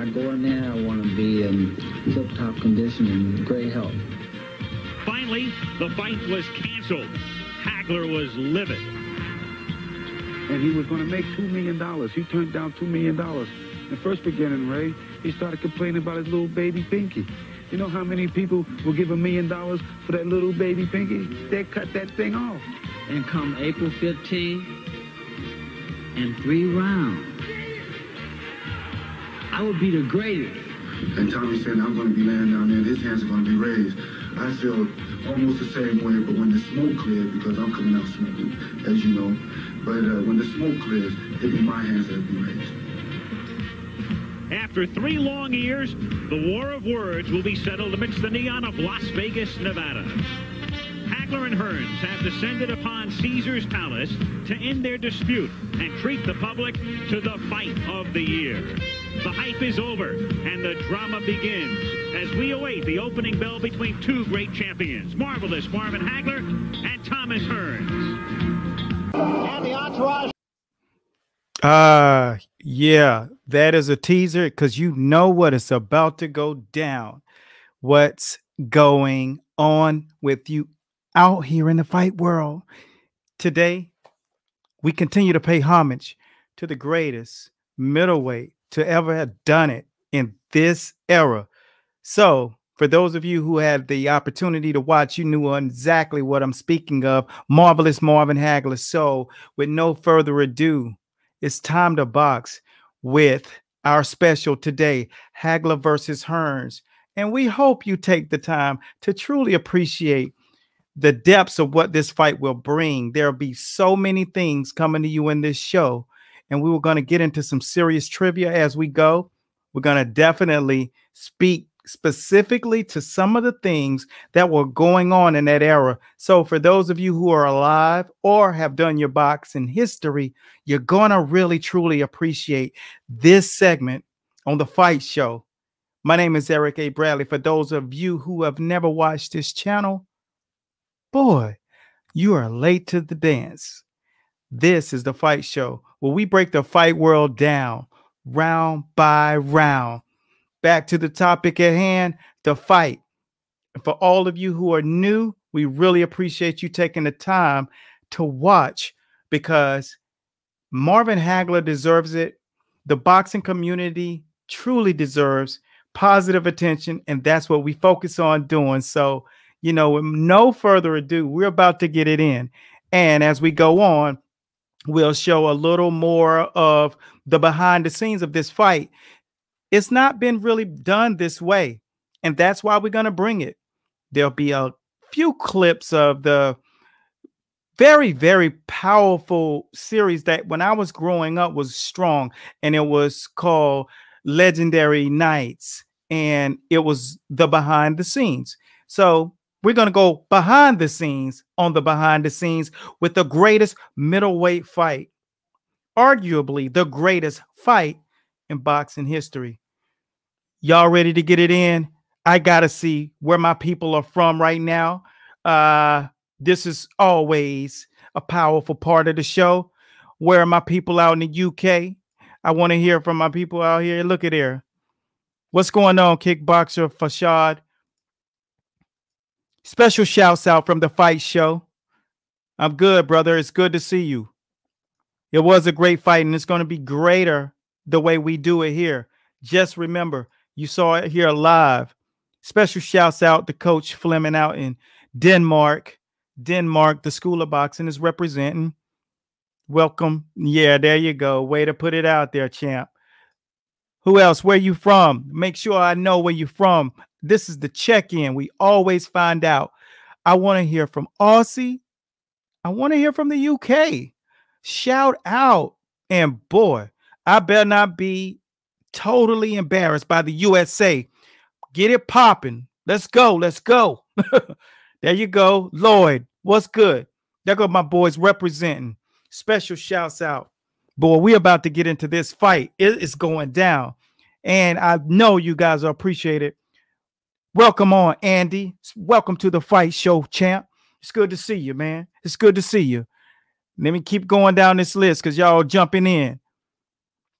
I go in there, I want to be in tip-top condition and great health. Finally, the fight was canceled. Hagler was livid. And he was going to make $2 million. He turned down $2 million. In the first beginning, Ray, he started complaining about his little baby Pinky. You know how many people will give a million dollars for that little baby Pinky? They cut that thing off. And come April 15, in three rounds, I would be the greatest. And Tommy said, I'm going to be laying down there, and his hands are going to be raised. I feel almost the same way, but when the smoke clears, because I'm coming out smoking, as you know, but uh, when the smoke clears, it'll be my hands that'll be raised. After three long years, the war of words will be settled amidst the neon of Las Vegas, Nevada. Hagler and Hearns have descended upon Caesar's Palace to end their dispute and treat the public to the fight of the year. The hype is over, and the drama begins as we await the opening bell between two great champions, Marvelous Marvin Hagler and Thomas Hearns. And the entourage. Uh, yeah, that is a teaser because you know what is about to go down. What's going on with you out here in the fight world? Today, we continue to pay homage to the greatest middleweight to ever have done it in this era. So, for those of you who had the opportunity to watch, you knew exactly what I'm speaking of. Marvelous Marvin Hagler. So, with no further ado, it's time to box with our special today, Hagler versus Hearns. And we hope you take the time to truly appreciate the depths of what this fight will bring. There'll be so many things coming to you in this show and we were going to get into some serious trivia as we go. We're going to definitely speak specifically to some of the things that were going on in that era. So, for those of you who are alive or have done your boxing history, you're going to really truly appreciate this segment on the fight show. My name is Eric A. Bradley. For those of you who have never watched this channel, boy, you are late to the dance. This is the fight show where we break the fight world down round by round. Back to the topic at hand the fight. And for all of you who are new, we really appreciate you taking the time to watch because Marvin Hagler deserves it. The boxing community truly deserves positive attention, and that's what we focus on doing. So, you know, with no further ado, we're about to get it in. And as we go on, we'll show a little more of the behind the scenes of this fight. It's not been really done this way. And that's why we're going to bring it. There'll be a few clips of the very, very powerful series that when I was growing up was strong. And it was called Legendary Nights. And it was the behind the scenes. So we're going to go behind the scenes on the behind the scenes with the greatest middleweight fight, arguably the greatest fight in boxing history. Y'all ready to get it in? I got to see where my people are from right now. Uh, this is always a powerful part of the show. Where are my people out in the UK? I want to hear from my people out here. Look at here. What's going on, kickboxer Fashad? Special shouts out from the fight show. I'm good, brother. It's good to see you. It was a great fight, and it's going to be greater the way we do it here. Just remember, you saw it here live. Special shouts out to Coach Fleming out in Denmark. Denmark, the School of Boxing is representing. Welcome. Yeah, there you go. Way to put it out there, champ. Who else? Where you from? Make sure I know where you from. This is the check-in. We always find out. I want to hear from Aussie. I want to hear from the UK. Shout out. And boy, I better not be totally embarrassed by the USA. Get it popping. Let's go. Let's go. there you go. Lloyd, what's good? There go my boys representing. Special shouts out. Boy, we're about to get into this fight. It is going down. And I know you guys will appreciate it. Welcome on, Andy. Welcome to the fight show, champ. It's good to see you, man. It's good to see you. Let me keep going down this list because y'all jumping in.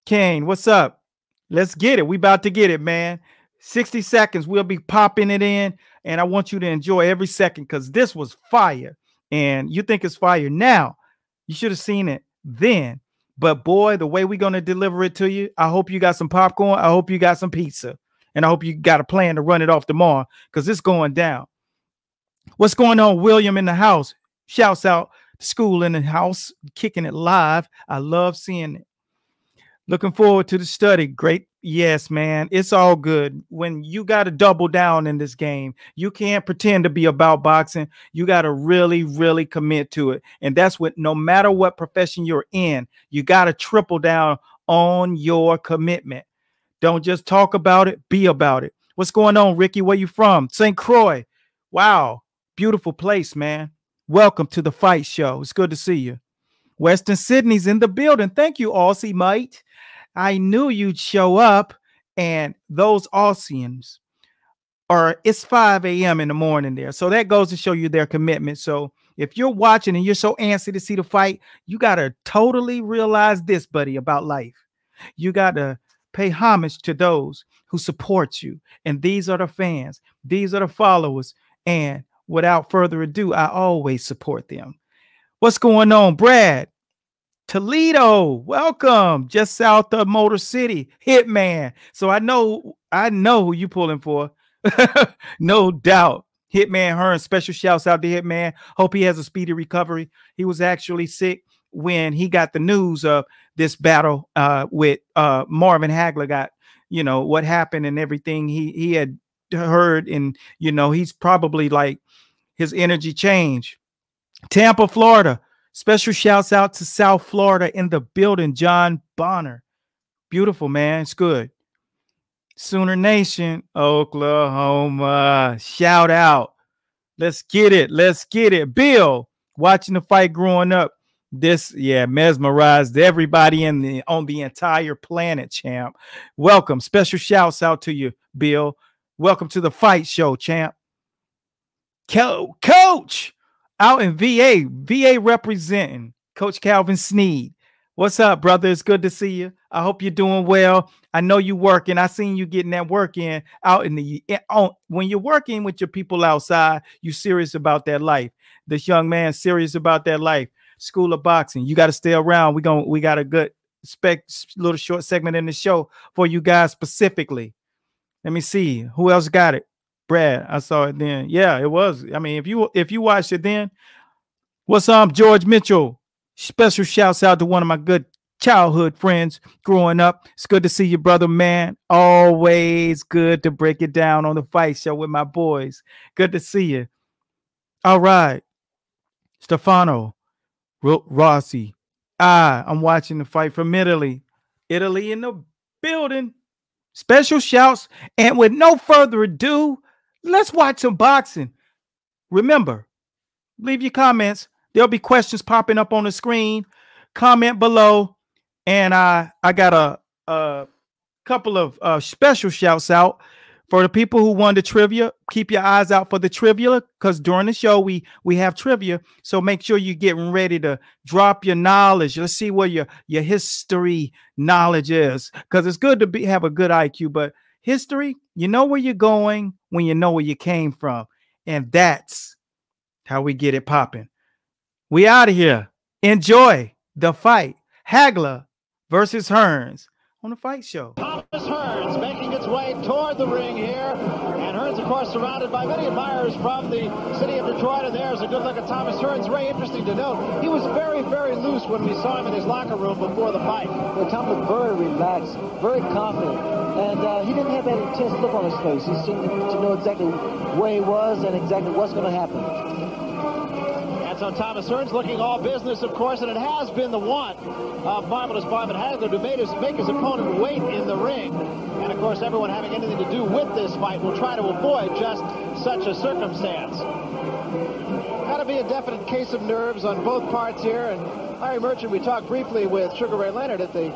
Kane, what's up? Let's get it. We about to get it, man. 60 seconds. We'll be popping it in. And I want you to enjoy every second because this was fire. And you think it's fire now. You should have seen it then. But boy, the way we're going to deliver it to you, I hope you got some popcorn. I hope you got some pizza. And I hope you got a plan to run it off tomorrow because it's going down. What's going on, William in the house? Shouts out school in the house, kicking it live. I love seeing it. Looking forward to the study. Great. Yes, man. It's all good. When you got to double down in this game, you can't pretend to be about boxing. You got to really, really commit to it. And that's what, no matter what profession you're in, you got to triple down on your commitment. Don't just talk about it, be about it. What's going on, Ricky? Where you from? St. Croix. Wow. Beautiful place, man. Welcome to the fight show. It's good to see you. Western Sydney's in the building. Thank you, Aussie mate. I knew you'd show up, and those Aussians are it's 5 a.m. in the morning there. So that goes to show you their commitment. So if you're watching and you're so antsy to see the fight, you gotta totally realize this, buddy, about life. You gotta pay homage to those who support you. And these are the fans, these are the followers. And without further ado, I always support them. What's going on, Brad? Toledo, welcome. Just south of Motor City, Hitman. So I know, I know who you pulling for. no doubt. Hitman Hearn, special shouts out to Hitman. Hope he has a speedy recovery. He was actually sick when he got the news of this battle uh, with uh, Marvin Hagler. Got you know what happened and everything he he had heard, and you know he's probably like his energy changed. Tampa, Florida. Special shouts out to South Florida in the building, John Bonner. Beautiful, man. It's good. Sooner Nation, Oklahoma. Shout out. Let's get it. Let's get it. Bill, watching the fight growing up. This, yeah, mesmerized everybody in the on the entire planet, champ. Welcome. Special shouts out to you, Bill. Welcome to the fight show, champ. Co- Coach, out in VA, VA representing Coach Calvin Sneed. What's up, brother? It's good to see you. I hope you're doing well. I know you working. I seen you getting that work in out in the eh, on when you're working with your people outside. You serious about that life. This young man serious about that life. School of boxing. You got to stay around. We going we got a good spec little short segment in the show for you guys specifically. Let me see who else got it. Brad, I saw it then. Yeah, it was. I mean, if you if you watched it then, what's up, George Mitchell? Special shouts out to one of my good childhood friends growing up. It's good to see you, brother, man. Always good to break it down on the fight show with my boys. Good to see you. All right, Stefano Rossi. Ah, I'm watching the fight from Italy. Italy in the building. Special shouts. And with no further ado, Let's watch some boxing. Remember, leave your comments. There'll be questions popping up on the screen. Comment below. And I I got a, a couple of uh, special shouts out for the people who won the trivia. Keep your eyes out for the trivia because during the show we we have trivia. So make sure you're getting ready to drop your knowledge. Let's see where your your history knowledge is because it's good to be have a good IQ, but history, you know where you're going when you know where you came from. And that's how we get it popping. We out of here. Enjoy the fight. Hagler versus Hearns on the fight show. The ring here. And Hearns, of course, surrounded by many admirers from the city of Detroit. And there's a good look at Thomas Hearns. Very interesting to note. He was very, very loose when we saw him in his locker room before the fight. Well, Tom looked very relaxed, very confident. And uh, he didn't have that intense look on his face. He seemed to know exactly where he was and exactly what's going to happen. On Thomas Hearns looking all business, of course, and it has been the want of uh, Marvelous Marvin Hagler to make his, make his opponent wait in the ring. And, of course, everyone having anything to do with this fight will try to avoid just such a circumstance. Got to be a definite case of nerves on both parts here. And Larry Merchant, we talked briefly with Sugar Ray Leonard at the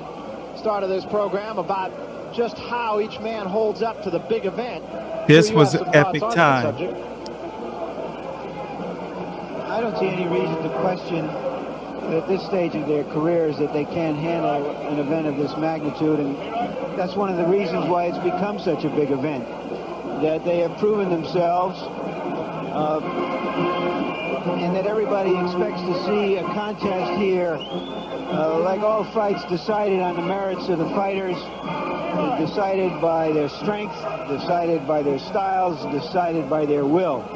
start of this program about just how each man holds up to the big event. This was an epic time. I don't see any reason to question at this stage of their careers that they can't handle an event of this magnitude. And that's one of the reasons why it's become such a big event. That they have proven themselves, uh, and that everybody expects to see a contest here, uh, like all fights, decided on the merits of the fighters, decided by their strength, decided by their styles, decided by their will.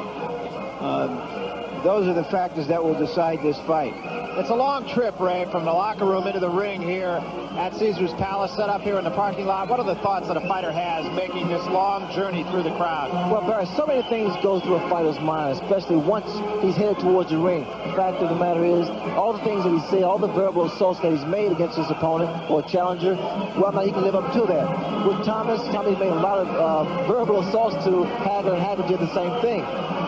Uh, those are the factors that will decide this fight. It's a long trip, Ray, from the locker room into the ring here at Caesar's Palace, set up here in the parking lot. What are the thoughts that a fighter has making this long journey through the crowd? Well, Barry, so many things go through a fighter's mind, especially once he's headed towards the ring. The fact of the matter is, all the things that he said, all the verbal assaults that he's made against his opponent or challenger, well, now he can live up to that. With Thomas, Tommy made a lot of uh, verbal assaults to Hagler, and Hagler did the same thing.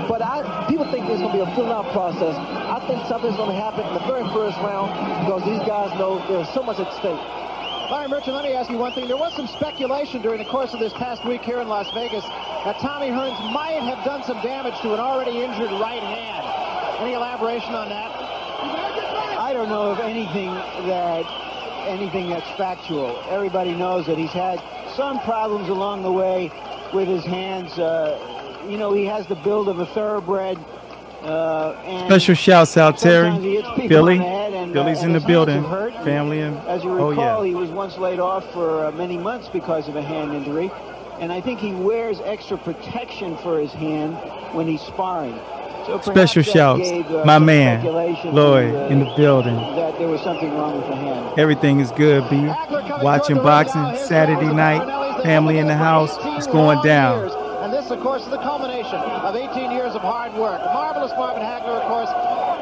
But I, people think there's going to be a fill-out process. I think something's going to happen in the very first round because these guys know there's so much at stake. Larry Merchant, let me ask you one thing. There was some speculation during the course of this past week here in Las Vegas that Tommy Hearns might have done some damage to an already injured right hand. Any elaboration on that? I don't know of anything that anything that's factual. Everybody knows that he's had some problems along the way with his hands. Uh, you know, he has the build of a thoroughbred. Uh, Special shouts out, Terry, Billy. And, Billy's uh, in the and his hands building. Family and As you oh recall, yeah. he was once laid off for uh, many months because of a hand injury. And I think he wears extra protection for his hand when he's sparring. So Special shouts, gave, uh, my man, Lloyd, uh, in the building. That there was something wrong with the hand. Everything is good, B. Watching boxing Saturday night. Family in the house. It's going down. Of course, is the culmination of 18 years of hard work. Marvelous Marvin Hagler, of course,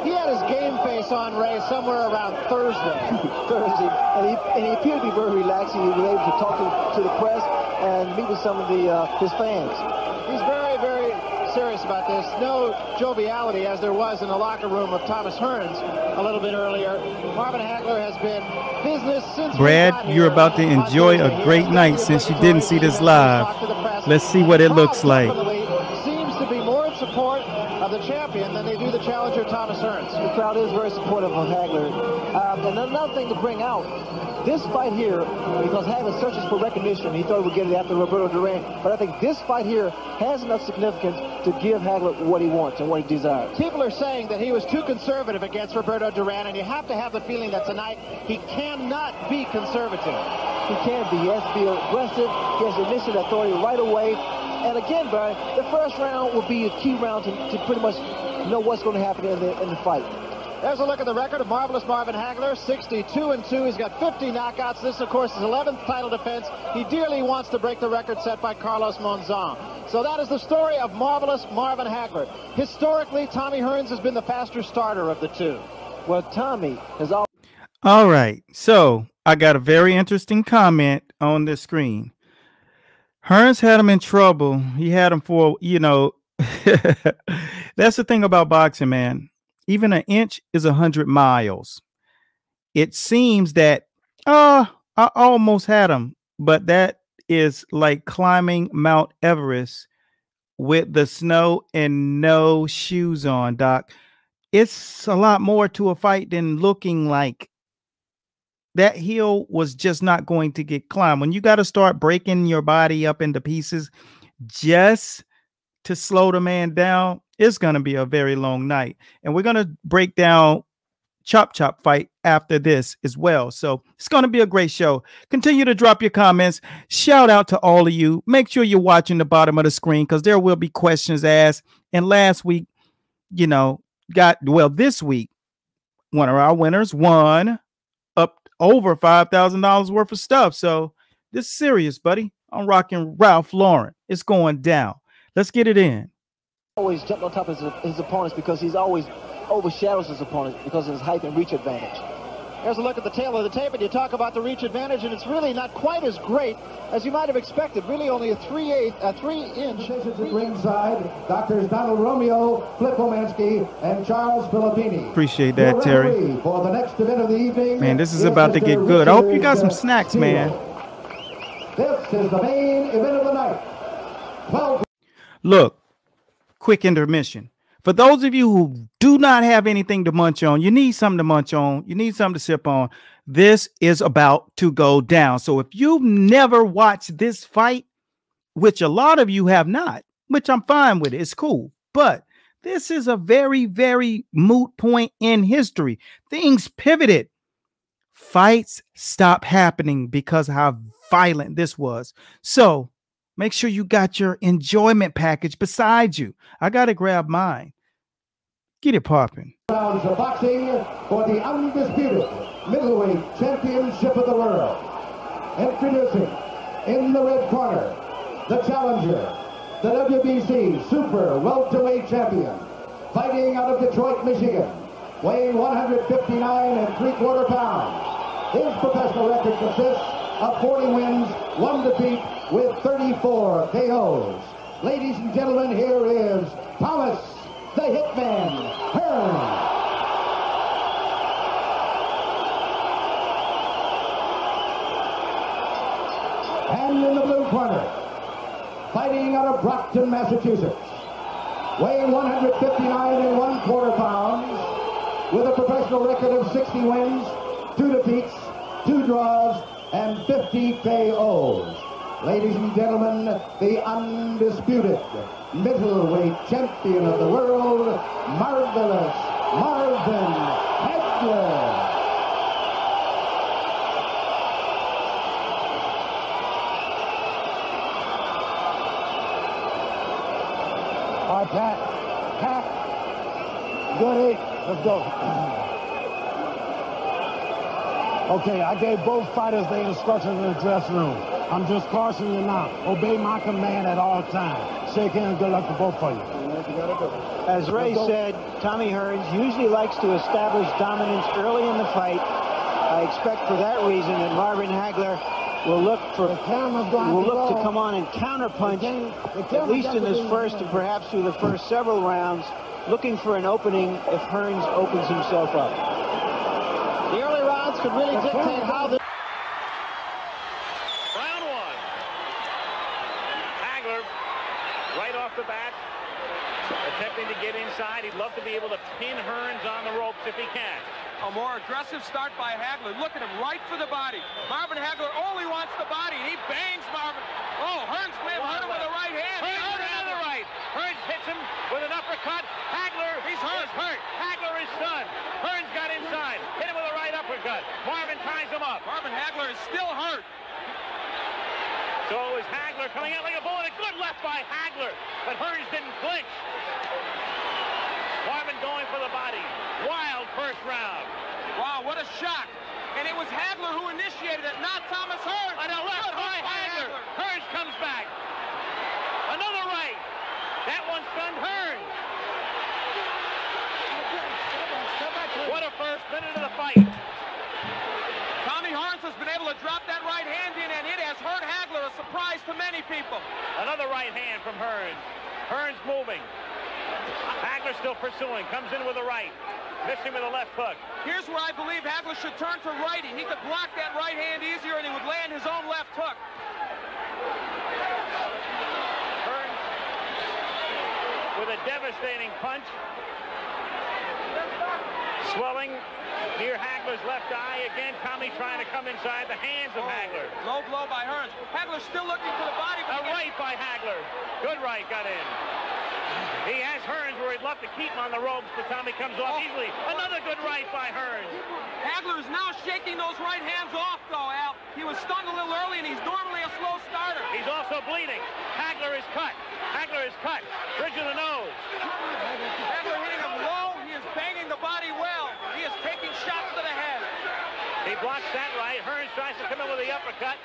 he had his game face on, Ray, somewhere around Thursday. Thursday, and he, and he appeared to be very relaxed. He was able to talk to, to the press and meet with some of the uh, his fans. He's very serious about this. No joviality as there was in the locker room of Thomas Hearns a little bit earlier. Marvin Hagler has been business since Brad, you're here about to enjoy a He great night since you didn't see this live. talked to the press. Let's see what it looks like. seems to be more in support of the champion than they do the challenger Thomas crowd is very supportive of Hagler. Um, and another thing to bring out, this fight here, because Hagler searches for recognition, he thought he would get it after Roberto Duran, but I think this fight here has enough significance to give Hagler what he wants and what he desires. People are saying that he was too conservative against Roberto Duran, and you have to have the feeling that tonight he cannot be conservative. He can be. He has to be aggressive. He has to initiate authority right away. And again, Brian, the first round will be a key round to, to pretty much know what's going to happen in the, in the fight. There's a look at the record of Marvelous Marvin Hagler, 62 and 2. He's got 50 knockouts. This, of course, is 11th title defense. He dearly wants to break the record set by Carlos Monzon. So that is the story of Marvelous Marvin Hagler. Historically, Tommy Hearns has been the faster starter of the two. Well, Tommy has always All right. So I got a very interesting comment on the screen. Hearns had him in trouble. He had him for, you know, that's the thing about boxing, man. Even an inch is a hundred miles. It seems that, uh, I almost had him, but that is like climbing Mount Everest with the snow and no shoes on, Doc. It's a lot more to a fight than looking like that hill was just not going to get climbed. When you got to start breaking your body up into pieces just to slow the man down, it's going to be a very long night. And we're going to break down Chop Chop fight after this as well. So it's going to be a great show. Continue to drop your comments. Shout out to all of you. Make sure you're watching the bottom of the screen because there will be questions asked. And last week, you know, got well this week, one of our winners won over five thousand dollars worth of stuff. So this is serious, buddy. I'm rocking Ralph Lauren. It's going down. Let's get it in. always jump on top of his, his opponents because he's always overshadows his opponents because of his height and reach advantage. There's a look at the tale of the tape, and you talk about the reach advantage, and it's really not quite as great as you might have expected. Really, only a three-eighth, a three-inch. Stations at ringside, Doctors Donald Romeo, Flip Homansky, and Charles Filippini. Appreciate that, Terry. For the next event of the evening, Man, this is is about to get good. I hope you got some snacks, man. This is the main event of the night. 12 Look, quick intermission. For those of you who do not have anything to munch on, you need something to munch on, you need something to sip on. This is about to go down. So if you've never watched this fight, which a lot of you have not, which I'm fine with, it's cool. But this is a very, very moot point in history. Things pivoted. Fights stopped happening because how violent this was. So make sure you got your enjoyment package beside you. I got to grab mine. Get it popping. Rounds of boxing for the undisputed middleweight championship of the world. Introducing in the red corner, the challenger, the WBC Super Welterweight Champion, fighting out of Detroit, Michigan, weighing 159 and three-quarter pounds. His professional record consists of 40 wins, one defeat, with 34 KOs. Ladies and gentlemen, here is Thomas the Hitman Hearns. And in the blue corner, fighting out of Brockton, Massachusetts, weighing 159 and one quarter pounds, with a professional record of 60 wins, two defeats, two draws, and 50 KOs. Ladies and gentlemen, the undisputed middleweight champion of the world, Marvelous Marvin Hagler. Pat. Pat. Good eight. Let's go. Okay, I gave both fighters the instructions in the dressing room. I'm just cautioning you now. Obey my command at all times. Shake hands. Good luck to both of you. As Ray said, Tommy Hearns usually likes to establish dominance early in the fight. I expect for that reason that Marvin Hagler will look for will look to come on and counterpunch at least in this first and perhaps through the first several rounds, looking for an opening if Hearns opens himself up. The could really dictate how the Round one. Hagler, right off the bat, attempting to get inside. He'd love to be able to pin Hearns on the ropes if he can. A more aggressive start by Hagler. Look at him, right for the body. Marvin Hagler only wants the body, and he bangs Marvin. Oh, Hearns may have hurt him with the right hand. Hearns hurt with him. another right. Hearns hits him with an uppercut. Hagler He's hurt. is hurt. Hagler is stunned. Hearns got inside. Hit him with a right uppercut. Marvin ties him up. Marvin Hagler is still hurt. So is Hagler coming out like a bullet. A good left by Hagler, but Hearns didn't flinch. Marvin going for the body. Wild first round. Wow, what a shock. And it was Hagler who initiated it, not Thomas Hearns. And a left by hook Hagler. Hearns comes back. Another right. That one stunned Hearns. What a first minute of the fight. Has been able to drop that right hand in, and it has hurt Hagler, a surprise to many people. Another right hand from Hearns. Hearns moving. Hagler still pursuing. Comes in with a right. Missing with a left hook. Here's where I believe Hagler should turn to righty. He could block that right hand easier, and he would land his own left hook. Hearns with a devastating punch. Swelling near Hagler's left eye. Again, Tommy trying to come inside the hands of oh, Hagler. Low blow by Hearns. Hagler still looking for the body. but A right by Hagler. Good right got in. He has Hearns where he'd love to keep him on the ropes, but Tommy comes off oh. easily. Another good right by Hearns. Hagler is now shaking those right hands off, though, Al. He was stunned a little early, and he's normally a slow starter. He's also bleeding. Hagler is cut. Hagler is cut. Bridge of the nose. Hagler hitting him low. He is banging the body well. He is taking shots to the head. He blocks that right. Hearns tries to come in with the uppercut.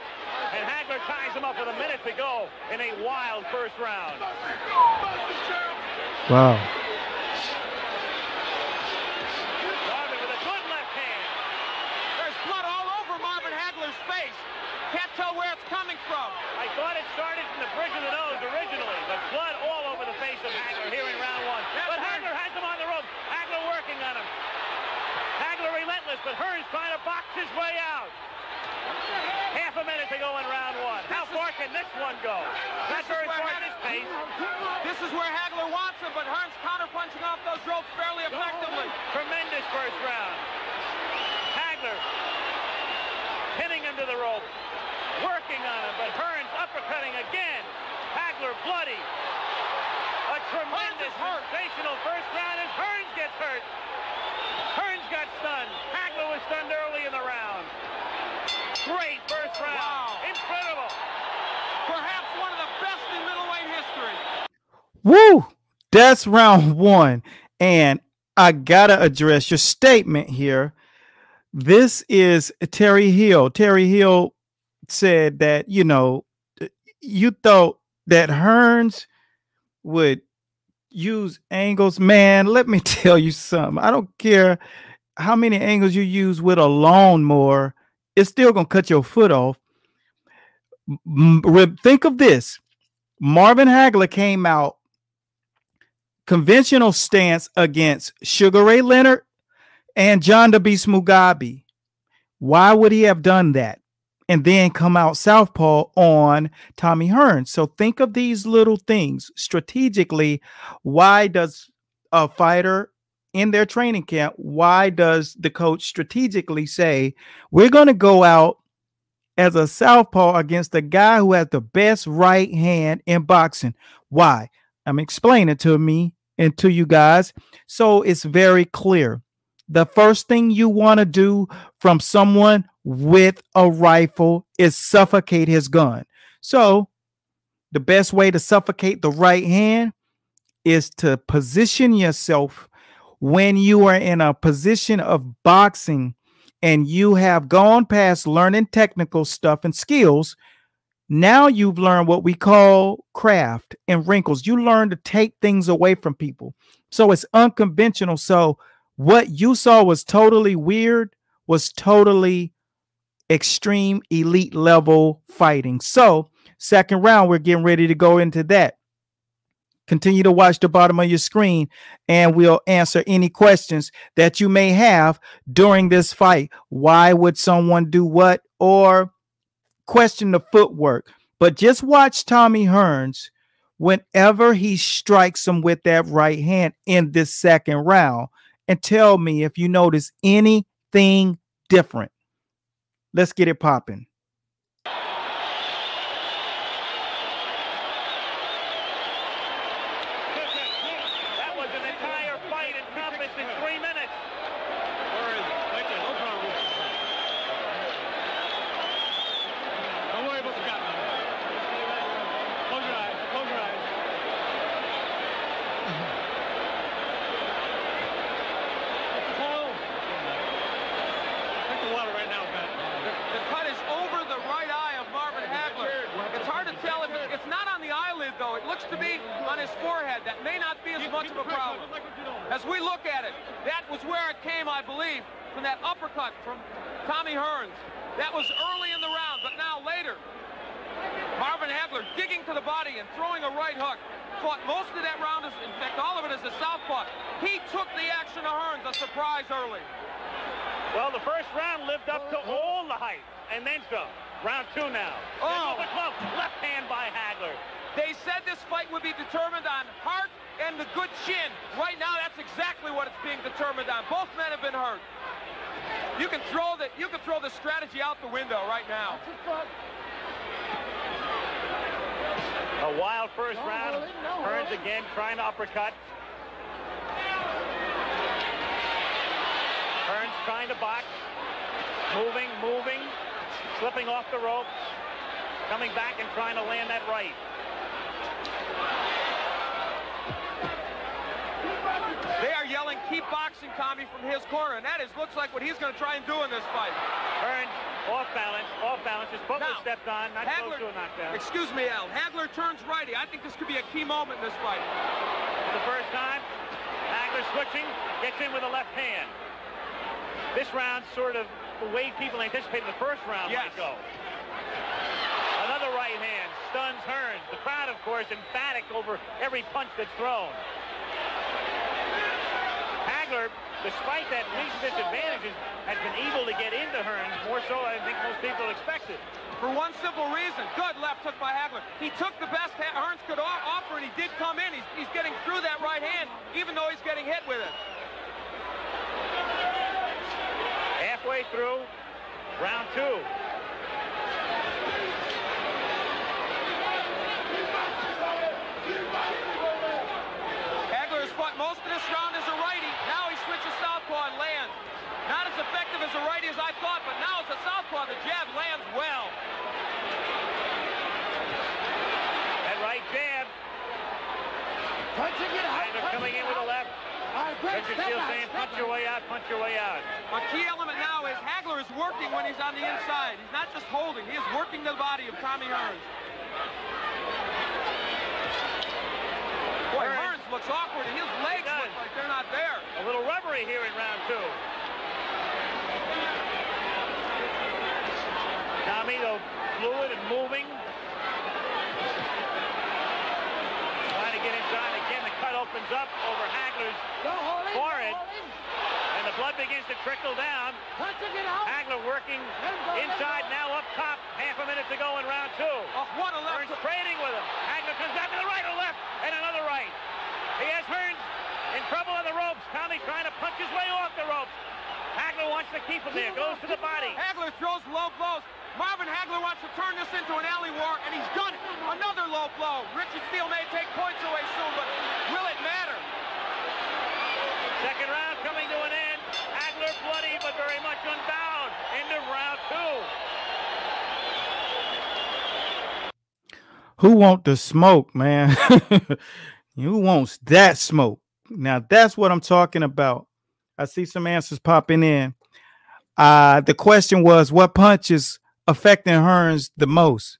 And Hagler ties him up with a minute to go in a wild first round. Wow. Marvin with a good left hand. There's blood all over Marvin Hagler's face. Can't tell where it's coming from. I thought it started from the bridge of the nose originally, but blood all over the face of Hagler here in round one. But Hagler has him on the ropes. Hagler working on him. Hagler relentless, but Hearns trying to box his way out. Half a minute to go in round one. How far can this one go? That's very this pace. This is where Hagler wants him, but Hearns counterpunching off those ropes fairly effectively. Tremendous first round. Hagler pinning him to the rope, working on him, but Hearns uppercutting again. Hagler bloody. A tremendous, sensational first round, and Hearns gets hurt. Hearns got stunned. Hagler was stunned early in the round. Great first round. Wow. Incredible. Perhaps one of the best in middleweight history. Woo! That's round one. And I gotta address your statement here. This is Terry Hill. Terry Hill said that, you know, you thought that Hearns would use angles. Man, let me tell you something. I don't care how many angles you use with a lawnmower, it's still gonna cut your foot off. Think of this. Marvin Hagler came out conventional stance against Sugar Ray Leonard and John Beast Mugabi. Why would he have done that? And then come out southpaw on Tommy Hearns. So think of these little things strategically. Why does a fighter in their training camp, why does the coach strategically say, we're going to go out as a southpaw against the guy who has the best right hand in boxing? Why? I'm explaining to me and to you guys. So it's very clear. The first thing you want to do from someone with a rifle is suffocate his gun. So the best way to suffocate the right hand is to position yourself when you are in a position of boxing and you have gone past learning technical stuff and skills now you've learned what we call craft and wrinkles. You learn to take things away from people. So it's unconventional. So what you saw was totally weird, was totally extreme elite level fighting. So, second round, we're getting ready to go into that. Continue to watch the bottom of your screen and we'll answer any questions that you may have during this fight. Why would someone do what? Or question the footwork, but just watch Tommy Hearns whenever he strikes him with that right hand in this second round and tell me if you notice anything different. Let's get it popping. That was an entire fight encompassed in three minutes. Where is it? Right there. No problem. Don't worry about the gun. Close your eyes. Close your eyes. Coil. Drink the water right now, Pat. The cut is over the right eye of Marvin Hagler. It's hard to tell if it, it's not on the eyelid, though. It looks to be on his forehead. That may not be as much of a problem. As we look at it, that was where it came, I believe, from that uppercut from Tommy Hearns. That was early in the round, but now later, Marvin Hagler digging to the body and throwing a right hook. Fought most of that round, as, in fact, all of it as a southpaw. He took the action of Hearns, a surprise early. Well, the first round lived up to all the hype, and then some. Round two now. Oh. The glove, left hand by Hagler. They said this fight would be determined on heart and the good chin. Right now, that's exactly what it's being determined on. Both men have been hurt. You can throw the you can throw the strategy out the window right now. A wild first round. Hearns again trying to uppercut. Hearns trying to box. Moving, moving, slipping off the ropes. Coming back and trying to land that right. They are yelling, "Keep boxing, Tommy!" from his corner, and that is looks like what he's going to try and do in this fight. Hearns off balance, off balance. His foot was Now, stepped on, not Hagler, close to a knockdown. excuse me, Al. Hagler turns righty. I think this could be a key moment in this fight. For the first time, Hagler switching, gets in with a left hand. This round sort of the way people anticipated the first round Yes. might go. Another right hand stuns Hearns. The crowd, of course, emphatic over every punch that's thrown. Hagler despite that recent disadvantage, has been able to get into Hearns more so than I think most people expected. For one simple reason. Good left hook by Hagler. He took the best Hearns could offer, and he did come in. He's, he's getting through that right hand, even though he's getting hit with it. Halfway through round two. Hagler has fought most of this round as a righty. Now he switches southpaw and lands. Not as effective as a righty as I thought, but now it's a southpaw. The jab lands well. That right jab. Punching it out. Hagler coming in with a left. Richard Steele saying, punch your way out, punch your way out. A key element now is Hagler is working when he's on the inside. He's not just holding. He is working the body of Tommy Hearns. Boy, Hearns looks awkward, and his legs look like they're not there. A little rubbery here in round two. Tommy, though, fluid and moving. Trying to get inside. Again, the cut opens up over Hagler's forehead. And the blood begins to trickle down. Hagler working inside, now up top. Half a minute to go in round two. Oh, what a left. Hearns trading with him. Hagler comes back to the right or left, and another right. He has Hearns in trouble on the ropes. Tommy trying to punch his way off the ropes. Hagler wants to keep him there. Goes to the body. Hagler throws low blows. Marvin Hagler wants to turn this into an alley war, and he's done it. Another low blow. Richard Steele may take points away soon, but will it matter? Second round coming to an end. Hagler bloody, but very much unbound. Into round two. Who want the smoke, man? Who wants that smoke? Now that's what I'm talking about. I see some answers popping in. Uh, the question was, what punches affecting Hearns the most?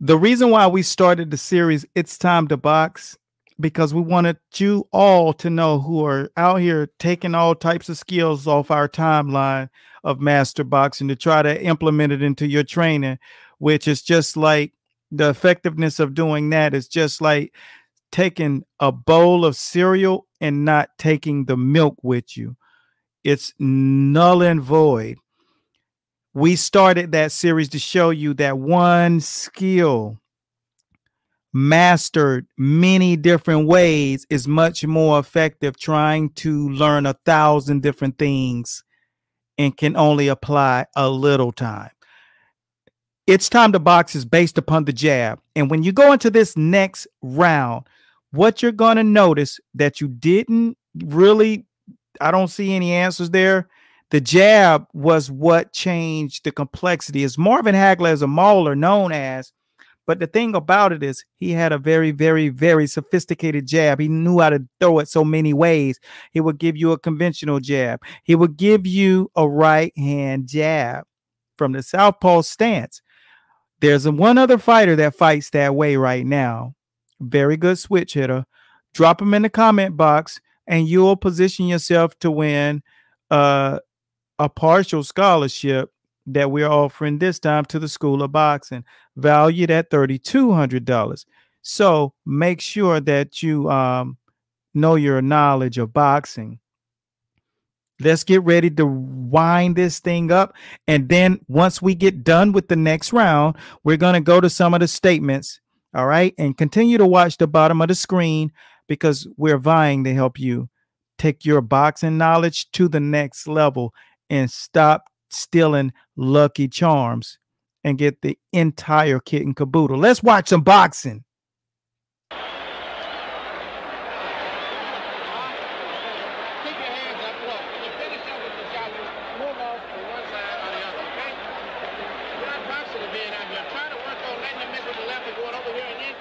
The reason why we started the series, It's Time to Box, because we wanted you all to know who are out here taking all types of skills off our timeline of master boxing to try to implement it into your training, which is just like the effectiveness of doing that is just like taking a bowl of cereal and not taking the milk with you. It's null and void. We started that series to show you that one skill mastered many different ways is much more effective trying to learn a thousand different things and can only apply a little time. It's time to box is based upon the jab. And when you go into this next round, what you're going to notice that you didn't really, I don't see any answers there. The jab was what changed the complexity. Is Marvin Hagler is a mauler known as, but the thing about it is he had a very, very, very sophisticated jab. He knew how to throw it so many ways. He would give you a conventional jab. He would give you a right hand jab from the southpaw stance. There's a, one other fighter that fights that way right now. Very good switch hitter. Drop him in the comment box, and you'll position yourself to win uh, a partial scholarship that we're offering this time to the School of Boxing, valued at $3,200. So make sure that you um, know your knowledge of boxing. Let's get ready to wind this thing up. And then once we get done with the next round, we're going to go to some of the statements. All right. And continue to watch the bottom of the screen because we're vying to help you take your boxing knowledge to the next level and stop stealing Lucky Charms and get the entire kit and caboodle. Let's watch some boxing.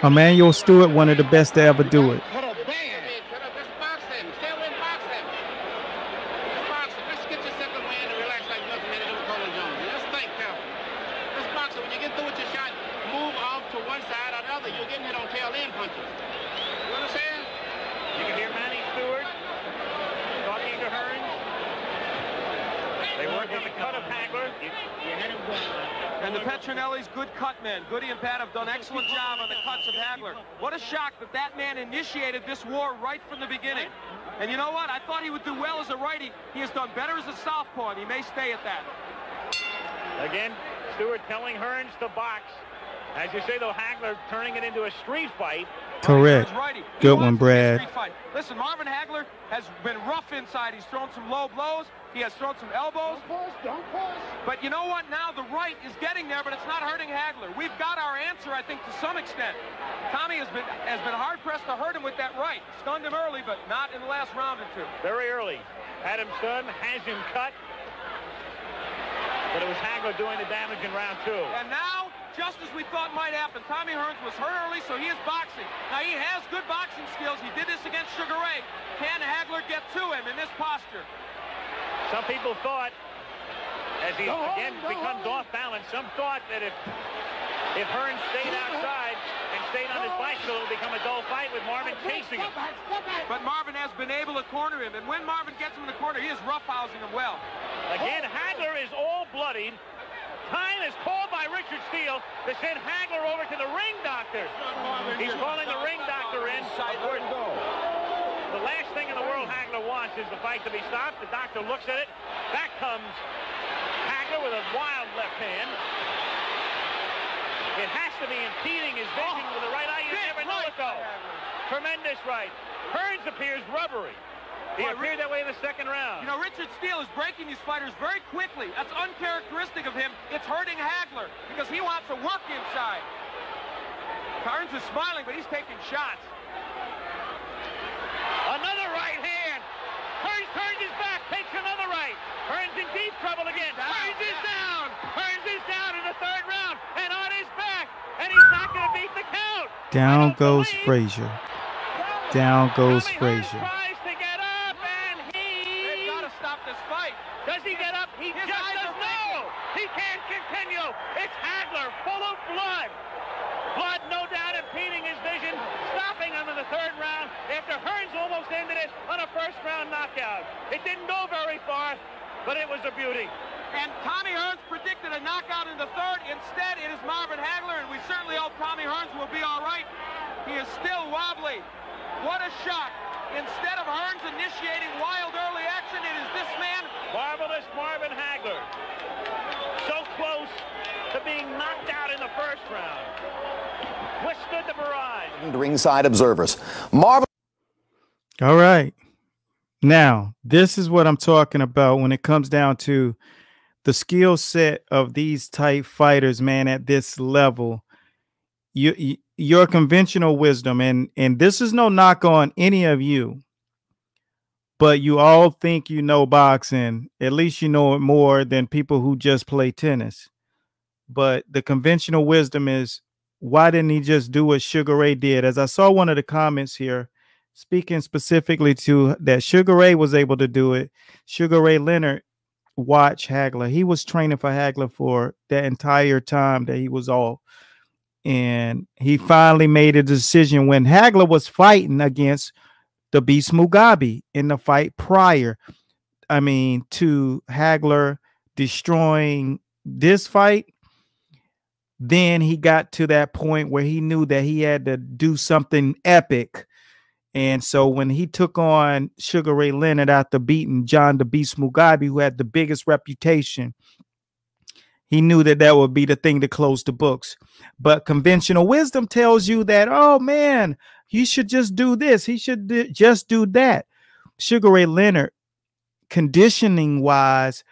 Emanuel Steward, one of the best to ever do it. You can hear Manny Steward talking to Hearns. They work on the cut of Hagler. And the Petronelli's good cut men. Goody and Pat have done excellent job on the cuts of Hagler. What a shock that that man initiated this war right from the beginning. And you know what? I thought he would do well as a righty. He has done better as a southpaw, and he may stay at that. Again, Steward telling Hearns to box. As you say, though, Hagler turning it into a street fight. Correct. Good one, Brad. Listen, Marvin Hagler has been rough inside. He's thrown some low blows. He has thrown some elbows. Don't push, don't push. But you know what? Now the right is getting there, but it's not hurting Hagler. We've got our answer, I think, to some extent. Tommy has been has been hard pressed to hurt him with that right. Stunned him early, but not in the last round or two. Very early. Had him stunned, has him cut. But it was Hagler doing the damage in round two. And now just as we thought might happen. Tommy Hearns was hurt early, so he is boxing. Now, he has good boxing skills. He did this against Sugar Ray. Can Hagler get to him in this posture? Some people thought, as he again becomes off balance, some thought that if if Hearns stayed outside and stayed on his bicycle, it would become a dull fight with Marvin chasing him. But Marvin has been able to corner him, and when Marvin gets him in the corner, he is roughhousing him well. Again, Hagler is all bloodied. Time is called by Richard Steele to send Hagler over to the ring doctor. He's calling the ring doctor in. The last thing in the world Hagler wants is the fight to be stopped. The doctor looks at it. Back comes Hagler with a wild left hand. It has to be impeding his vision with the right eye. You never know it though. Tremendous right. Hearns appears rubbery. He appeared that way in the second round. You know, Richard Steele is breaking these fighters very quickly. That's uncharacteristic of him. It's hurting Hagler because he wants to work inside. Hearns is smiling, but he's taking shots. Another right hand. Hearns turns his back, takes another right. Hearns in deep trouble again. Hearns is down. Hearns is down in the third round and back. And he's not going to beat the count. Down goes Frazier. Down goes Frazier. Does he get up? He His just does no. He can't continue. It's Hagler, full of blood. Blood, no doubt, impeding his vision, stopping him in the third round after Hearns almost ended it on a first-round knockout. It didn't go very far, but it was a beauty. And Tommy Hearns predicted a knockout in the third. Instead, it is Marvin Hagler, and we certainly hope Tommy Hearns will be all right. He is still wobbly. What a shot. Instead of Hearns initiating wild early action, it is this man. Marvelous Marvin Hagler. So close to being knocked out in the first round. Withstood the barrage. Ringside observers. Marvin. All right. Now, this is what I'm talking about when it comes down to the skill set of these type fighters, man, at this level. You, you your conventional wisdom and and this is no knock on any of you but you all think you know boxing at least you know it more than people who just play tennis. But the conventional wisdom is why didn't he just do what sugar ray did? As i saw one of the comments here speaking specifically to that sugar ray was able to do it sugar ray leonard watch hagler. He was training for hagler for that entire time that he was off. And he finally made a decision when Hagler was fighting against the Beast Mugabi in the fight prior. I mean, to Hagler destroying this fight, then he got to that point where he knew that he had to do something epic. And so when he took on Sugar Ray Leonard after beating John the Beast Mugabi, who had the biggest reputation he knew that that would be the thing to close the books. But conventional wisdom tells you that, oh man, he should just do this. He should just do that. Sugar Ray Leonard, conditioning wise,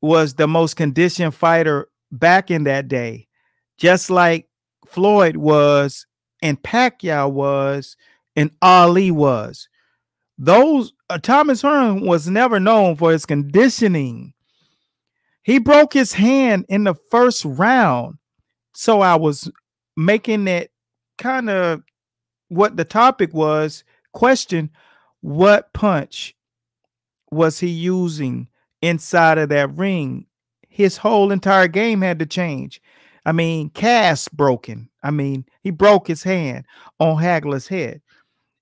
was the most conditioned fighter back in that day, just like Floyd was, and Pacquiao was, and Ali was. Those uh, Thomas Hearn was never known for his conditioning he broke his hand in the first round. So I was making that kind of what the topic was question what punch was he using inside of that ring? His whole entire game had to change. I mean, cast broken. I mean, he broke his hand on Hagler's head.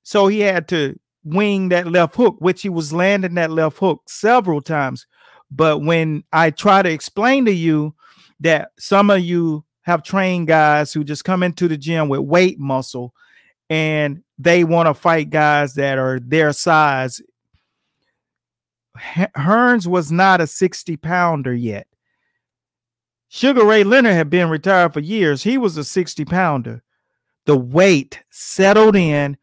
So he had to wing that left hook, which he was landing that left hook several times but when I try to explain to you that some of you have trained guys who just come into the gym with weight muscle and they want to fight guys that are their size, Hearns was not a 60 pounder yet. Sugar Ray Leonard had been retired for years. He was a 60 pounder. The weight settled in,